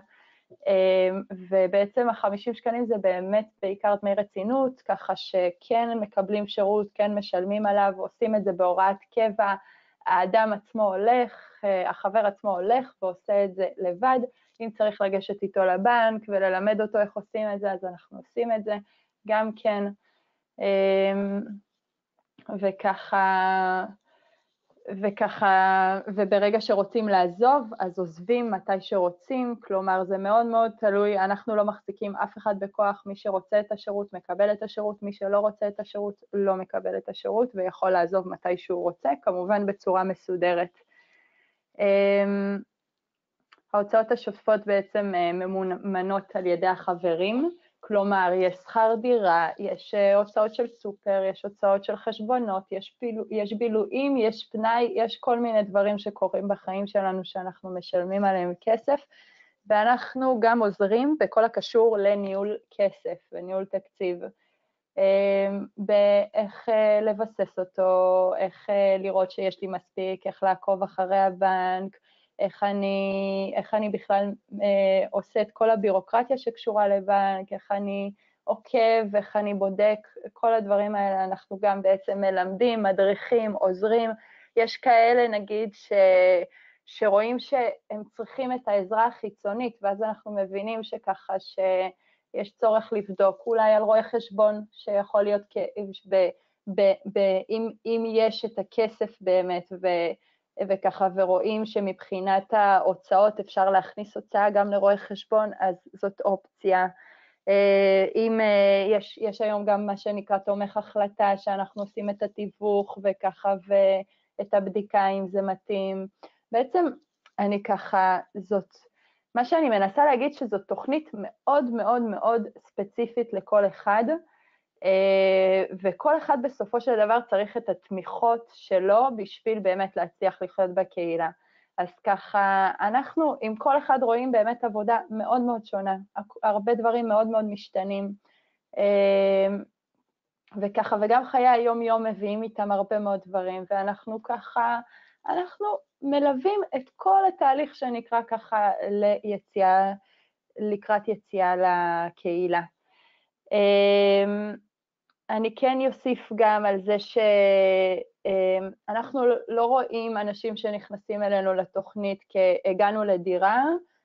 ובעצם ה-50 שקלים זה באמת בעיקר דמי רצינות, ככה שכן מקבלים שירות, כן משלמים עליו, עושים את זה בהוראת קבע, האדם עצמו הולך, אה, החבר עצמו הולך ועושה את זה לבד. אם צריך לגשת איתו לבנק וללמד אותו איך עושים את זה, אז אנחנו עושים את זה גם כן. אמ, וככה, וככה, וברגע שרוצים לעזוב, אז עוזבים מתי שרוצים, כלומר זה מאוד מאוד תלוי, אנחנו לא מחזיקים אף אחד בכוח, מי שרוצה את השירות מקבל את השירות, מי שלא רוצה את השירות לא מקבל את השירות ויכול לעזוב מתי שהוא רוצה, כמובן בצורה מסודרת. אמ, ההוצאות השוטפות בעצם אה, ממומנות על ידי החברים, כלומר, יש שכר דירה, יש אה, הוצאות של סופר, יש הוצאות של חשבונות, יש, פילו, יש בילויים, יש פנאי, יש כל מיני דברים שקורים בחיים שלנו שאנחנו משלמים עליהם כסף, ואנחנו גם עוזרים בכל הקשור לניהול כסף וניהול תקציב. אמ, באיך אה, לבסס אותו, איך אה, לראות שיש לי מספיק, איך לעקוב אחרי הבנק, איך אני, איך אני בכלל אה, עושה את כל הבירוקרטיה שקשורה לבנק, איך אני עוקב, איך אני בודק, כל הדברים האלה אנחנו גם בעצם מלמדים, מדריכים, עוזרים. יש כאלה, נגיד, ש... שרואים שהם צריכים את העזרה החיצונית, ואז אנחנו מבינים שככה שיש צורך לבדוק אולי על רואה חשבון שיכול להיות, כ... ב... ב... ב... אם, אם יש את הכסף באמת, ו... וככה, ורואים שמבחינת ההוצאות אפשר להכניס הוצאה גם לרואה חשבון, אז זאת אופציה. אה, אם אה, יש, יש היום גם מה שנקרא תומך החלטה, שאנחנו עושים את התיווך וככה, ואת הבדיקה אם זה מתאים. בעצם אני ככה, זאת, מה שאני מנסה להגיד שזאת תוכנית מאוד מאוד מאוד ספציפית לכל אחד, אה, וכל אחד בסופו של דבר צריך את התמיכות שלו בשביל באמת להצליח לחיות בקהילה. אז ככה, אנחנו עם כל אחד רואים באמת עבודה מאוד מאוד שונה, הרבה דברים מאוד מאוד משתנים. אה, וככה, וגם חיי היום-יום מביאים איתם הרבה מאוד דברים, ואנחנו ככה, אנחנו מלווים את כל התהליך שנקרא ככה ליציאה, לקראת יציאה לקהילה. אה, אני כן אוסיף גם על זה שאנחנו לא רואים אנשים שנכנסים אלינו לתוכנית כהגענו לדירה,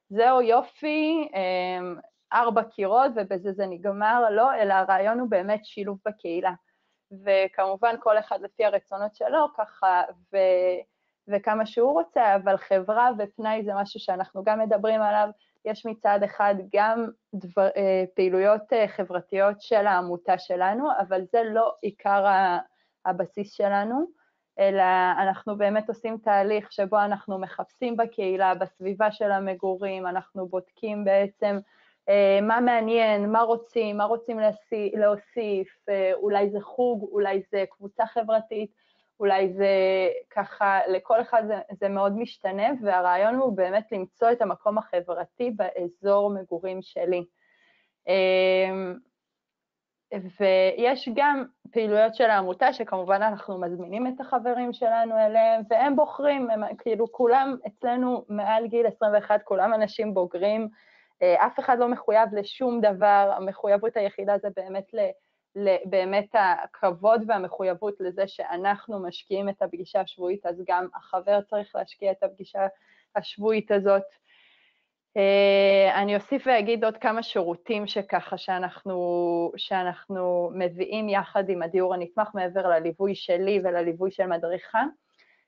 זהו יופי, אמ, ארבע קירות ובזה זה נגמר, לא, אלא הרעיון הוא באמת שילוב בקהילה. וכמובן כל אחד לפי הרצונות שלו, ככה, ו... וכמה שהוא רוצה, אבל חברה ופנאי זה משהו שאנחנו גם מדברים עליו, יש מצד אחד גם דבר, אה, פעילויות אה, חברתיות של העמותה שלנו, אבל זה לא עיקר הבסיס שלנו, אלא אנחנו באמת עושים תהליך שבו אנחנו מחפשים בקהילה, בסביבה של המגורים, אנחנו בודקים בעצם אה, מה מעניין, מה רוצים, מה רוצים להוסיף, אולי זה חוג, אולי זה קבוצה חברתית, אולי זה ככה, לכל אחד זה, זה מאוד משתנה, והרעיון הוא באמת למצוא את המקום החברתי באזור מגורים שלי. אמ, ויש גם פעילויות של העמותה, שכמובן אנחנו מזמינים את החברים שלנו אליהם, והם בוחרים, הם, כאילו כולם אצלנו מעל גיל 21, כולם אנשים בוגרים, אה, אף אחד לא מחויב לשום דבר, המחויבות היחידה זה באמת, ל, ל, באמת הכבוד והמחויבות לזה שאנחנו משקיעים את הפגישה השבועית, אז גם החבר צריך להשקיע את הפגישה השבועית הזאת. אה, אני אוסיף ואגיד עוד כמה שירותים שככה שאנחנו, שאנחנו מביאים יחד עם הדיור הנתמך מעבר לליווי שלי ולליווי של מדריכה.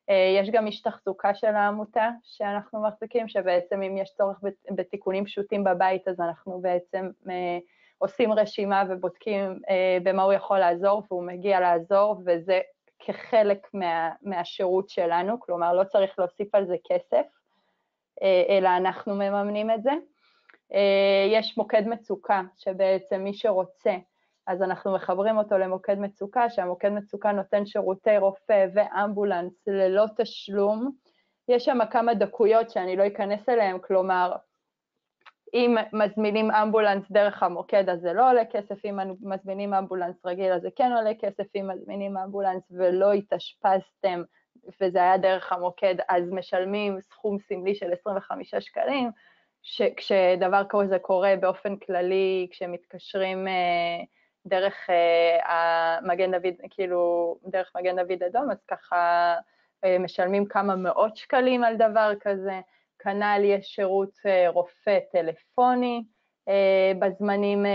אה, יש גם איש תחזוקה של העמותה שאנחנו מחזיקים, שבעצם אם יש צורך בתיקונים פשוטים בבית, אז אנחנו בעצם אה, עושים רשימה ובודקים במה הוא יכול לעזור, והוא מגיע לעזור, וזה כחלק מה, מהשירות שלנו, כלומר לא צריך להוסיף על זה כסף. אה, אלא אנחנו מממנים את זה. אה, יש מוקד מצוקה, שבעצם מי שרוצה, אז אנחנו מחברים אותו למוקד מצוקה, שהמוקד מצוקה נותן שירותי רופא ואמבולנס ללא תשלום. יש שם כמה דקויות שאני לא אכנס אליהן, כלומר, אם מזמינים אמבולנס דרך המוקד אז זה לא עולה כסף, אם מזמינים אמבולנס רגיל אז זה כן עולה כסף, אם מזמינים אמבולנס ולא התאשפזתם וזה היה דרך המוקד, אז משלמים סכום סמלי של 25 שקלים, כשדבר כזה קורה באופן כללי, כשמתקשרים אה, דרך אה, המגן דוד, כאילו, דרך מגן דוד אדום, אז ככה אה, משלמים כמה מאות שקלים על דבר כזה. כנ"ל יש שירות רופא טלפוני, בזמנים,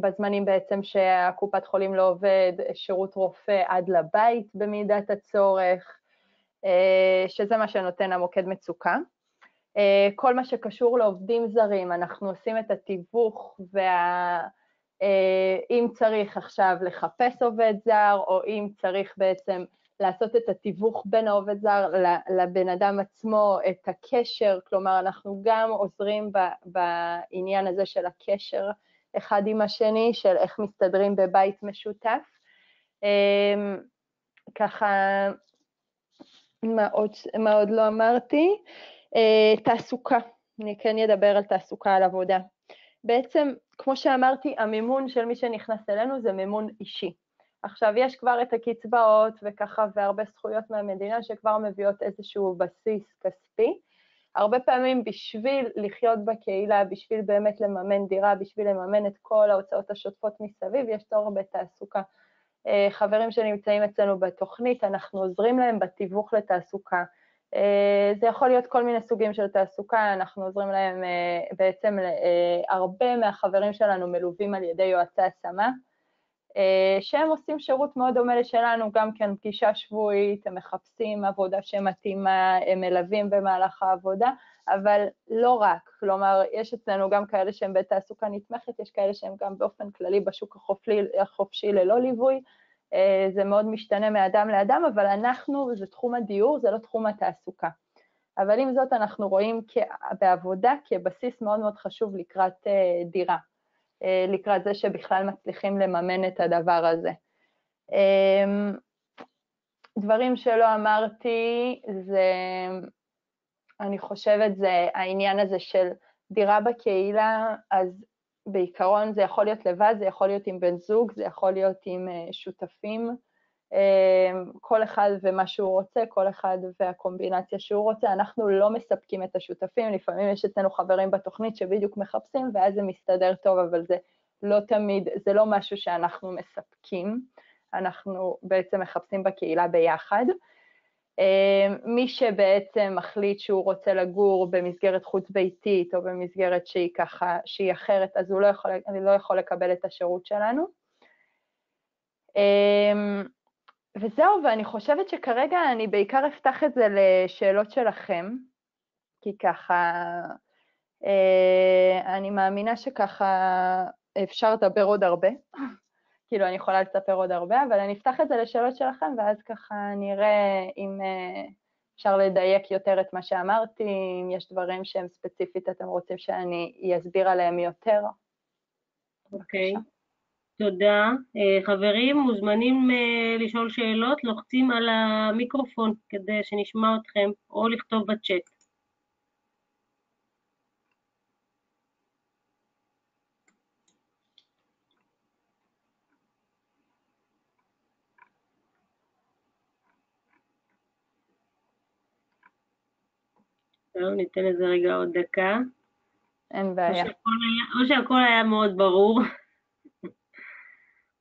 בזמנים בעצם שהקופת חולים לא עובד, שירות רופא עד לבית במידת הצורך, אה, שזה מה שנותן המוקד מצוקה. אה, כל מה שקשור לעובדים זרים, אנחנו עושים את התיווך, ואם אה, צריך עכשיו לחפש עובד זר, או אם צריך בעצם לעשות את התיווך בין העובד זר לבן אדם עצמו, את הקשר, כלומר אנחנו גם עוזרים בעניין הזה של הקשר אחד עם השני, של איך מסתדרים בבית משותף. ככה מה עוד, מה עוד לא אמרתי? Uh, תעסוקה, אני כן אדבר על תעסוקה, על עבודה. בעצם, כמו שאמרתי, המימון של מי שנכנס אלינו זה מימון אישי. עכשיו, יש כבר את הקצבאות וככה, והרבה זכויות מהמדינה שכבר מביאות איזשהו בסיס כספי. הרבה פעמים בשביל לחיות בקהילה, בשביל באמת לממן דירה, בשביל לממן את כל ההוצאות השוטפות מסביב, יש צורך בתעסוקה. אה, חברים שנמצאים אצלנו בתוכנית, אנחנו עוזרים להם בתיווך לתעסוקה. אה, זה יכול להיות כל מיני סוגים של תעסוקה, אנחנו עוזרים להם אה, בעצם, הרבה מהחברים שלנו מלווים על ידי יועצי השמה, שהם עושים שירות מאוד דומה לשלנו, גם כן פגישה שבועית, הם מחפשים עבודה שמתאימה, הם מלווים במהלך העבודה, אבל לא רק, כלומר, יש אצלנו גם כאלה שהם בתעסוקה נתמכת, יש כאלה שהם גם באופן כללי בשוק החופשי, החופשי ללא ליווי, אה, זה מאוד משתנה מאדם לאדם, אבל אנחנו, זה תחום הדיור, זה לא תחום התעסוקה. אבל עם זאת אנחנו רואים בעבודה כבסיס מאוד מאוד חשוב לקראת אה, דירה, אה, לקראת זה שבכלל מצליחים לממן את הדבר הזה. אמ, דברים שלא אמרתי זה אני חושבת זה העניין הזה של דירה בקהילה, אז בעיקרון זה יכול להיות לבד, זה יכול להיות עם בן זוג, זה יכול להיות עם uh, שותפים, כל אחד ומה שהוא רוצה, כל אחד והקומבינציה שהוא רוצה. אנחנו לא מספקים את השותפים, לפעמים יש אצלנו חברים בתוכנית שבדיוק מחפשים, ואז זה מסתדר טוב, אבל זה לא תמיד, זה לא משהו שאנחנו מספקים, אנחנו בעצם מחפשים בקהילה ביחד. אמ, מי שבעצם מחליט שהוא רוצה לגור במסגרת חוץ-ביתית או במסגרת שהיא ככה, שהיא אחרת, אז הוא לא יכול, לא יכול לקבל את השירות שלנו. וזהו, ואני חושבת שכרגע אני בעיקר אפתח את זה לשאלות שלכם, כי ככה, אה, אני מאמינה שככה אפשר לדבר עוד הרבה. [laughs] כאילו, אני יכולה לספר עוד הרבה, אבל אני אפתח את זה לשאלות שלכם, ואז ככה נראה אם uh, אפשר לדייק יותר את מה שאמרתי, אם יש דברים שהם ספציפית אתם רוצים שאני אסביר עליהם יותר. אוקיי, okay. תודה. אה, חברים, מוזמנים אה, לשאול שאלות, לוחצים על המיקרופון כדי שנשמע אתכם, או לכתוב בצ'אט. טוב, ניתן לזה רגע עוד דקה. אין בעיה. או שהכל היה, או שהכל היה מאוד ברור.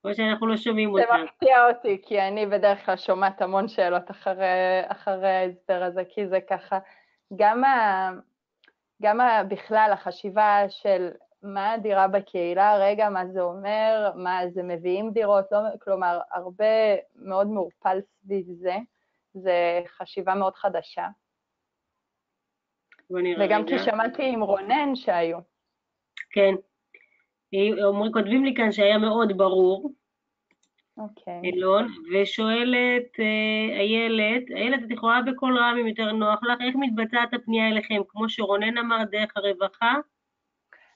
או שאנחנו לא שומעים זה אותם. מפתיע אותי, כי אני בדרך כלל שומעת המון שאלות אחרי, אחרי ההסבר הזה, כי זה ככה, גם, ה, גם ה, בכלל החשיבה של מה הדירה בקהילה, רגע, מה זה אומר, מה זה מביאים דירות, לא, כלומר, הרבה מאוד מעורפל סביב זה, זה חשיבה מאוד חדשה. וגם. כי שמעתי עם רונן שהיו. כן. אומרים, כותבים לי כאן שהיה מאוד ברור, אוקיי. אילון, ושואלת אה, איילת, איילת, את יכולה בקול רם אם יותר נוח לך, איך מתבצעת הפנייה אליכם? כמו שרונן אמר, דרך הרווחה?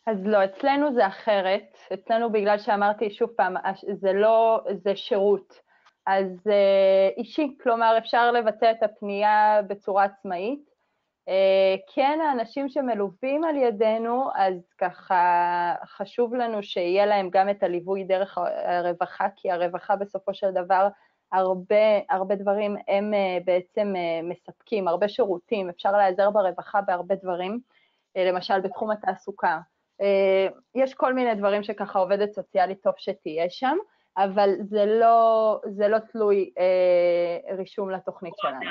אז לא, אצלנו זה אחרת. אצלנו, בגלל שאמרתי שוב פעם, זה לא, זה שירות. אז אה, אישי, כלומר, אפשר לבצע את הפנייה בצורה עצמאית. אה, כן, האנשים שמלווים על ידינו, אז ככה חשוב לנו שיהיה להם גם את הליווי דרך הרווחה, כי הרווחה בסופו של דבר, הרבה, הרבה דברים הם אה, בעצם אה, מספקים, הרבה שירותים, אפשר להיעזר ברווחה בהרבה דברים, למשל בתחום התעסוקה. יש כל מיני דברים שככה עובדת סוציאלית טוב שתהיה שם, אבל זה לא, זה לא תלוי רישום לתוכנית שלנו.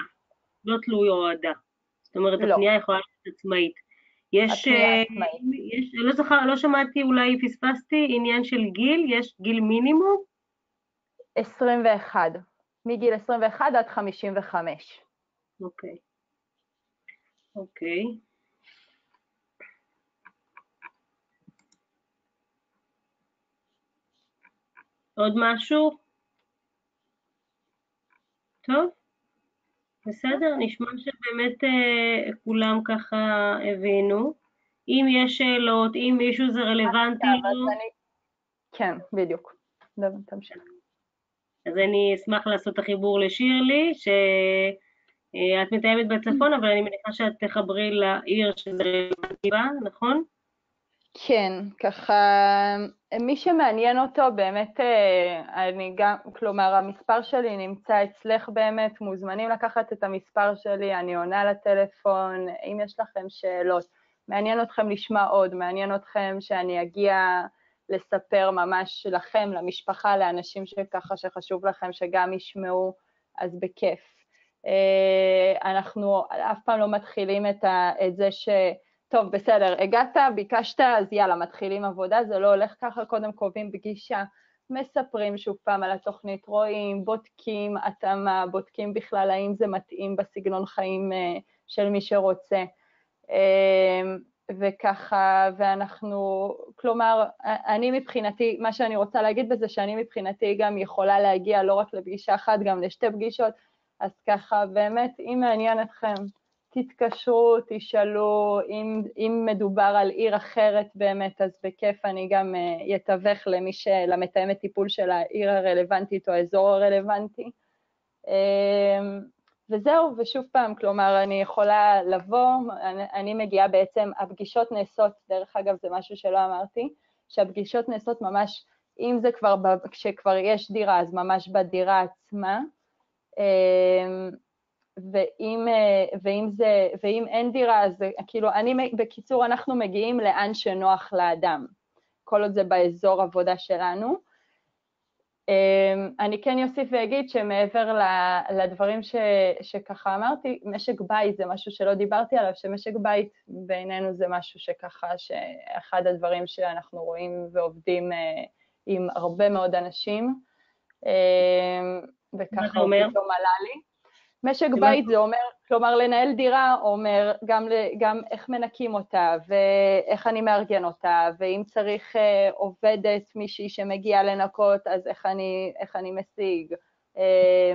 לא תלוי הועדה. זאת אומרת, לא. הפנייה יכולה להיות עצמאית. יש, אה. יש, לא זכר, לא שמעתי, אולי פספסתי, עניין של גיל, יש גיל מינימום? 21, מגיל 21 עד 55. אוקיי. אוקיי. עוד משהו? טוב, בסדר, נשמע שבאמת אה, כולם ככה הבינו. אם יש שאלות, אם מישהו זה רלוונטי אז לו. כן, בדיוק. תמשיך. אז אני אשמח לעשות את החיבור לשירלי, שאת מתאמת בצפון, אבל אני מניחה שאת תחברי לעיר שזה רלוונטי בה, נכון? כן, ככה, מי שמעניין אותו באמת, אה, אני גם, כלומר, המספר שלי נמצא אצלך באמת, מוזמנים לקחת את המספר שלי, אני עונה לטלפון, אם יש לכם שאלות, מעניין אתכם לשמוע עוד, מעניין אתכם שאני אגיע לספר ממש לכם, למשפחה, לאנשים שככה שחשוב לכם שגם ישמעו, אז בכיף. אה, אנחנו אף פעם לא מתחילים את, ה, את זה ש... טוב, בסדר, הגעת, ביקשת, אז יאללה, מתחילים עבודה, זה לא הולך ככה, קודם קובעים פגישה, מספרים שוב פעם על התוכנית, רואים, בודקים התאמה, בודקים בכלל האם זה מתאים בסגנון חיים אה, של מי שרוצה. אה, וככה, ואנחנו, כלומר, אני מבחינתי, מה שאני רוצה להגיד בזה, שאני מבחינתי גם יכולה להגיע לא רק לפגישה אחת, גם לשתי פגישות, אז ככה, באמת, אם מעניין אתכם, תתקשרו, תשאלו, אם, אם מדובר על עיר אחרת באמת, אז בכיף אני גם אתווך למי ש... למתאמת טיפול של העיר הרלוונטית או האזור הרלוונטי. Um, וזהו, ושוב פעם, כלומר, אני יכולה לבוא, אני, אני מגיעה בעצם, הפגישות נעשות, דרך אגב, זה משהו שלא אמרתי, שהפגישות נעשות ממש, אם זה כבר, כשכבר יש דירה, אז ממש בדירה עצמה. ואם, ואם, זה, ואם אין דירה, אז כאילו, אני, בקיצור, אנחנו מגיעים לאן שנוח לאדם, כל עוד זה באזור עבודה שלנו. אני כן אוסיף ואגיד שמעבר לדברים ש, שככה אמרתי, משק בית זה משהו שלא דיברתי עליו, שמשק בית בעינינו זה משהו שככה, שאחד הדברים שאנחנו רואים ועובדים עם הרבה מאוד אנשים, וככה הוא פתאום עלה לי. משק בית זה אומר, כלומר לנהל דירה אומר גם, גם איך מנקים אותה ואיך אני מארגן אותה, ואם צריך אה, עובדת מישהי שמגיעה לנקות, אז איך אני, איך אני משיג, אה,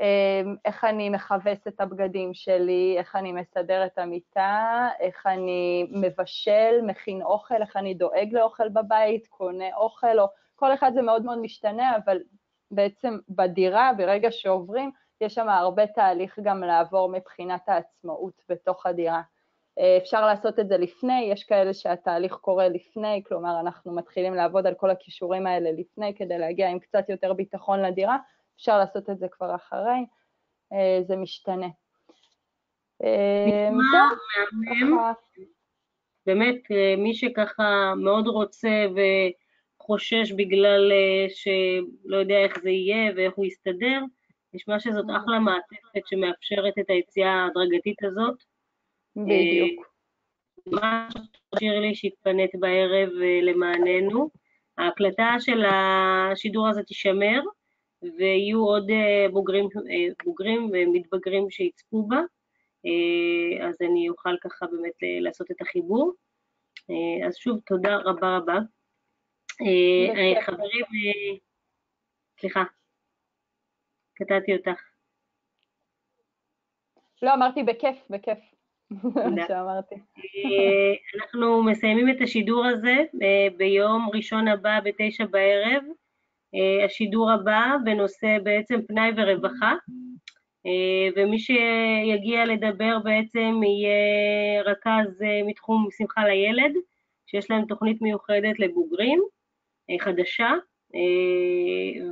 אה, איך אני מכווס את הבגדים שלי, איך אני מסדר את המיטה, איך אני מבשל, מכין אוכל, איך אני דואג לאוכל בבית, קונה אוכל, או כל אחד זה מאוד מאוד משתנה, אבל בעצם בדירה, ברגע שעוברים, יש שם הרבה תהליך גם לעבור מבחינת העצמאות בתוך הדירה. אפשר לעשות את זה לפני, יש כאלה שהתהליך קורה לפני, כלומר אנחנו מתחילים לעבוד על כל הכישורים האלה לפני כדי להגיע עם קצת יותר ביטחון לדירה, אפשר לעשות את זה כבר אחרי, זה משתנה. אה, נשמע מהמם. באמת, אה, מי שככה מאוד רוצה וחושש בגלל אה, שלא יודע איך זה יהיה ואיך הוא יסתדר, נשמע שזאת אחלה מעטפת שמאפשרת את היציאה ההדרגתית הזאת. בדיוק. ממש שירלי שהתפנית בערב אה, למעננו. ההקלטה של השידור הזה תישמר, ויהיו עוד אה, בוגרים, אה, בוגרים ומתבגרים שיצפו בה, אה, אז אני אוכל ככה באמת אה, לעשות את החיבור. אה, אז שוב, תודה רבה רבה. אה, אה. חברים, אה, סליחה, קטעתי אותך. לא, אמרתי בכיף, בכיף. שאמרתי. אה, אנחנו מסיימים את השידור הזה אה, ביום ראשון הבא בתשע בערב. אה, השידור הבא בנושא בעצם פנאי ורווחה, ומי שיגיע לדבר בעצם יהיה רכז מתחום שמחה לילד, שיש להם תוכנית מיוחדת לבוגרים, חדשה,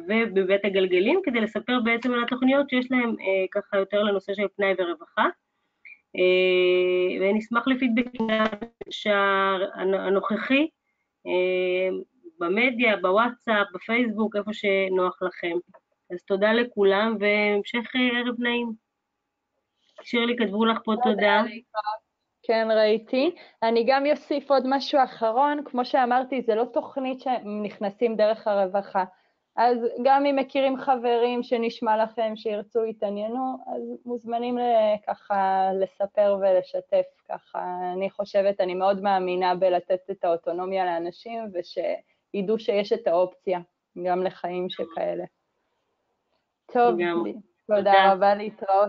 ובבית הגלגלים, כדי לספר בעצם על התוכניות שיש להם אה, ככה יותר לנושא של פנאי ורווחה. אה, ונשמח לפידבק הנוכחי אה, במדיה, בוואטסאפ, בפייסבוק, איפה שנוח לכם. אז תודה לכולם והמשך אה, ערב נעים. שירלי, כתבו לך פה תודה. כן, ראיתי. אני גם אוסיף עוד משהו אחרון, כמו שאמרתי, זה לא תוכנית שנכנסים דרך הרווחה. אז גם אם מכירים חברים שנשמע לכם, שירצו, יתעניינו, אז מוזמנים ככה לספר ולשתף. ככה, אני חושבת, אני מאוד מאמינה בלתת את האוטונומיה לאנשים, ושידעו שיש את האופציה, גם לחיים שכאלה. טוב, תודה. רבה, להתראות.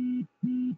Mm-hmm.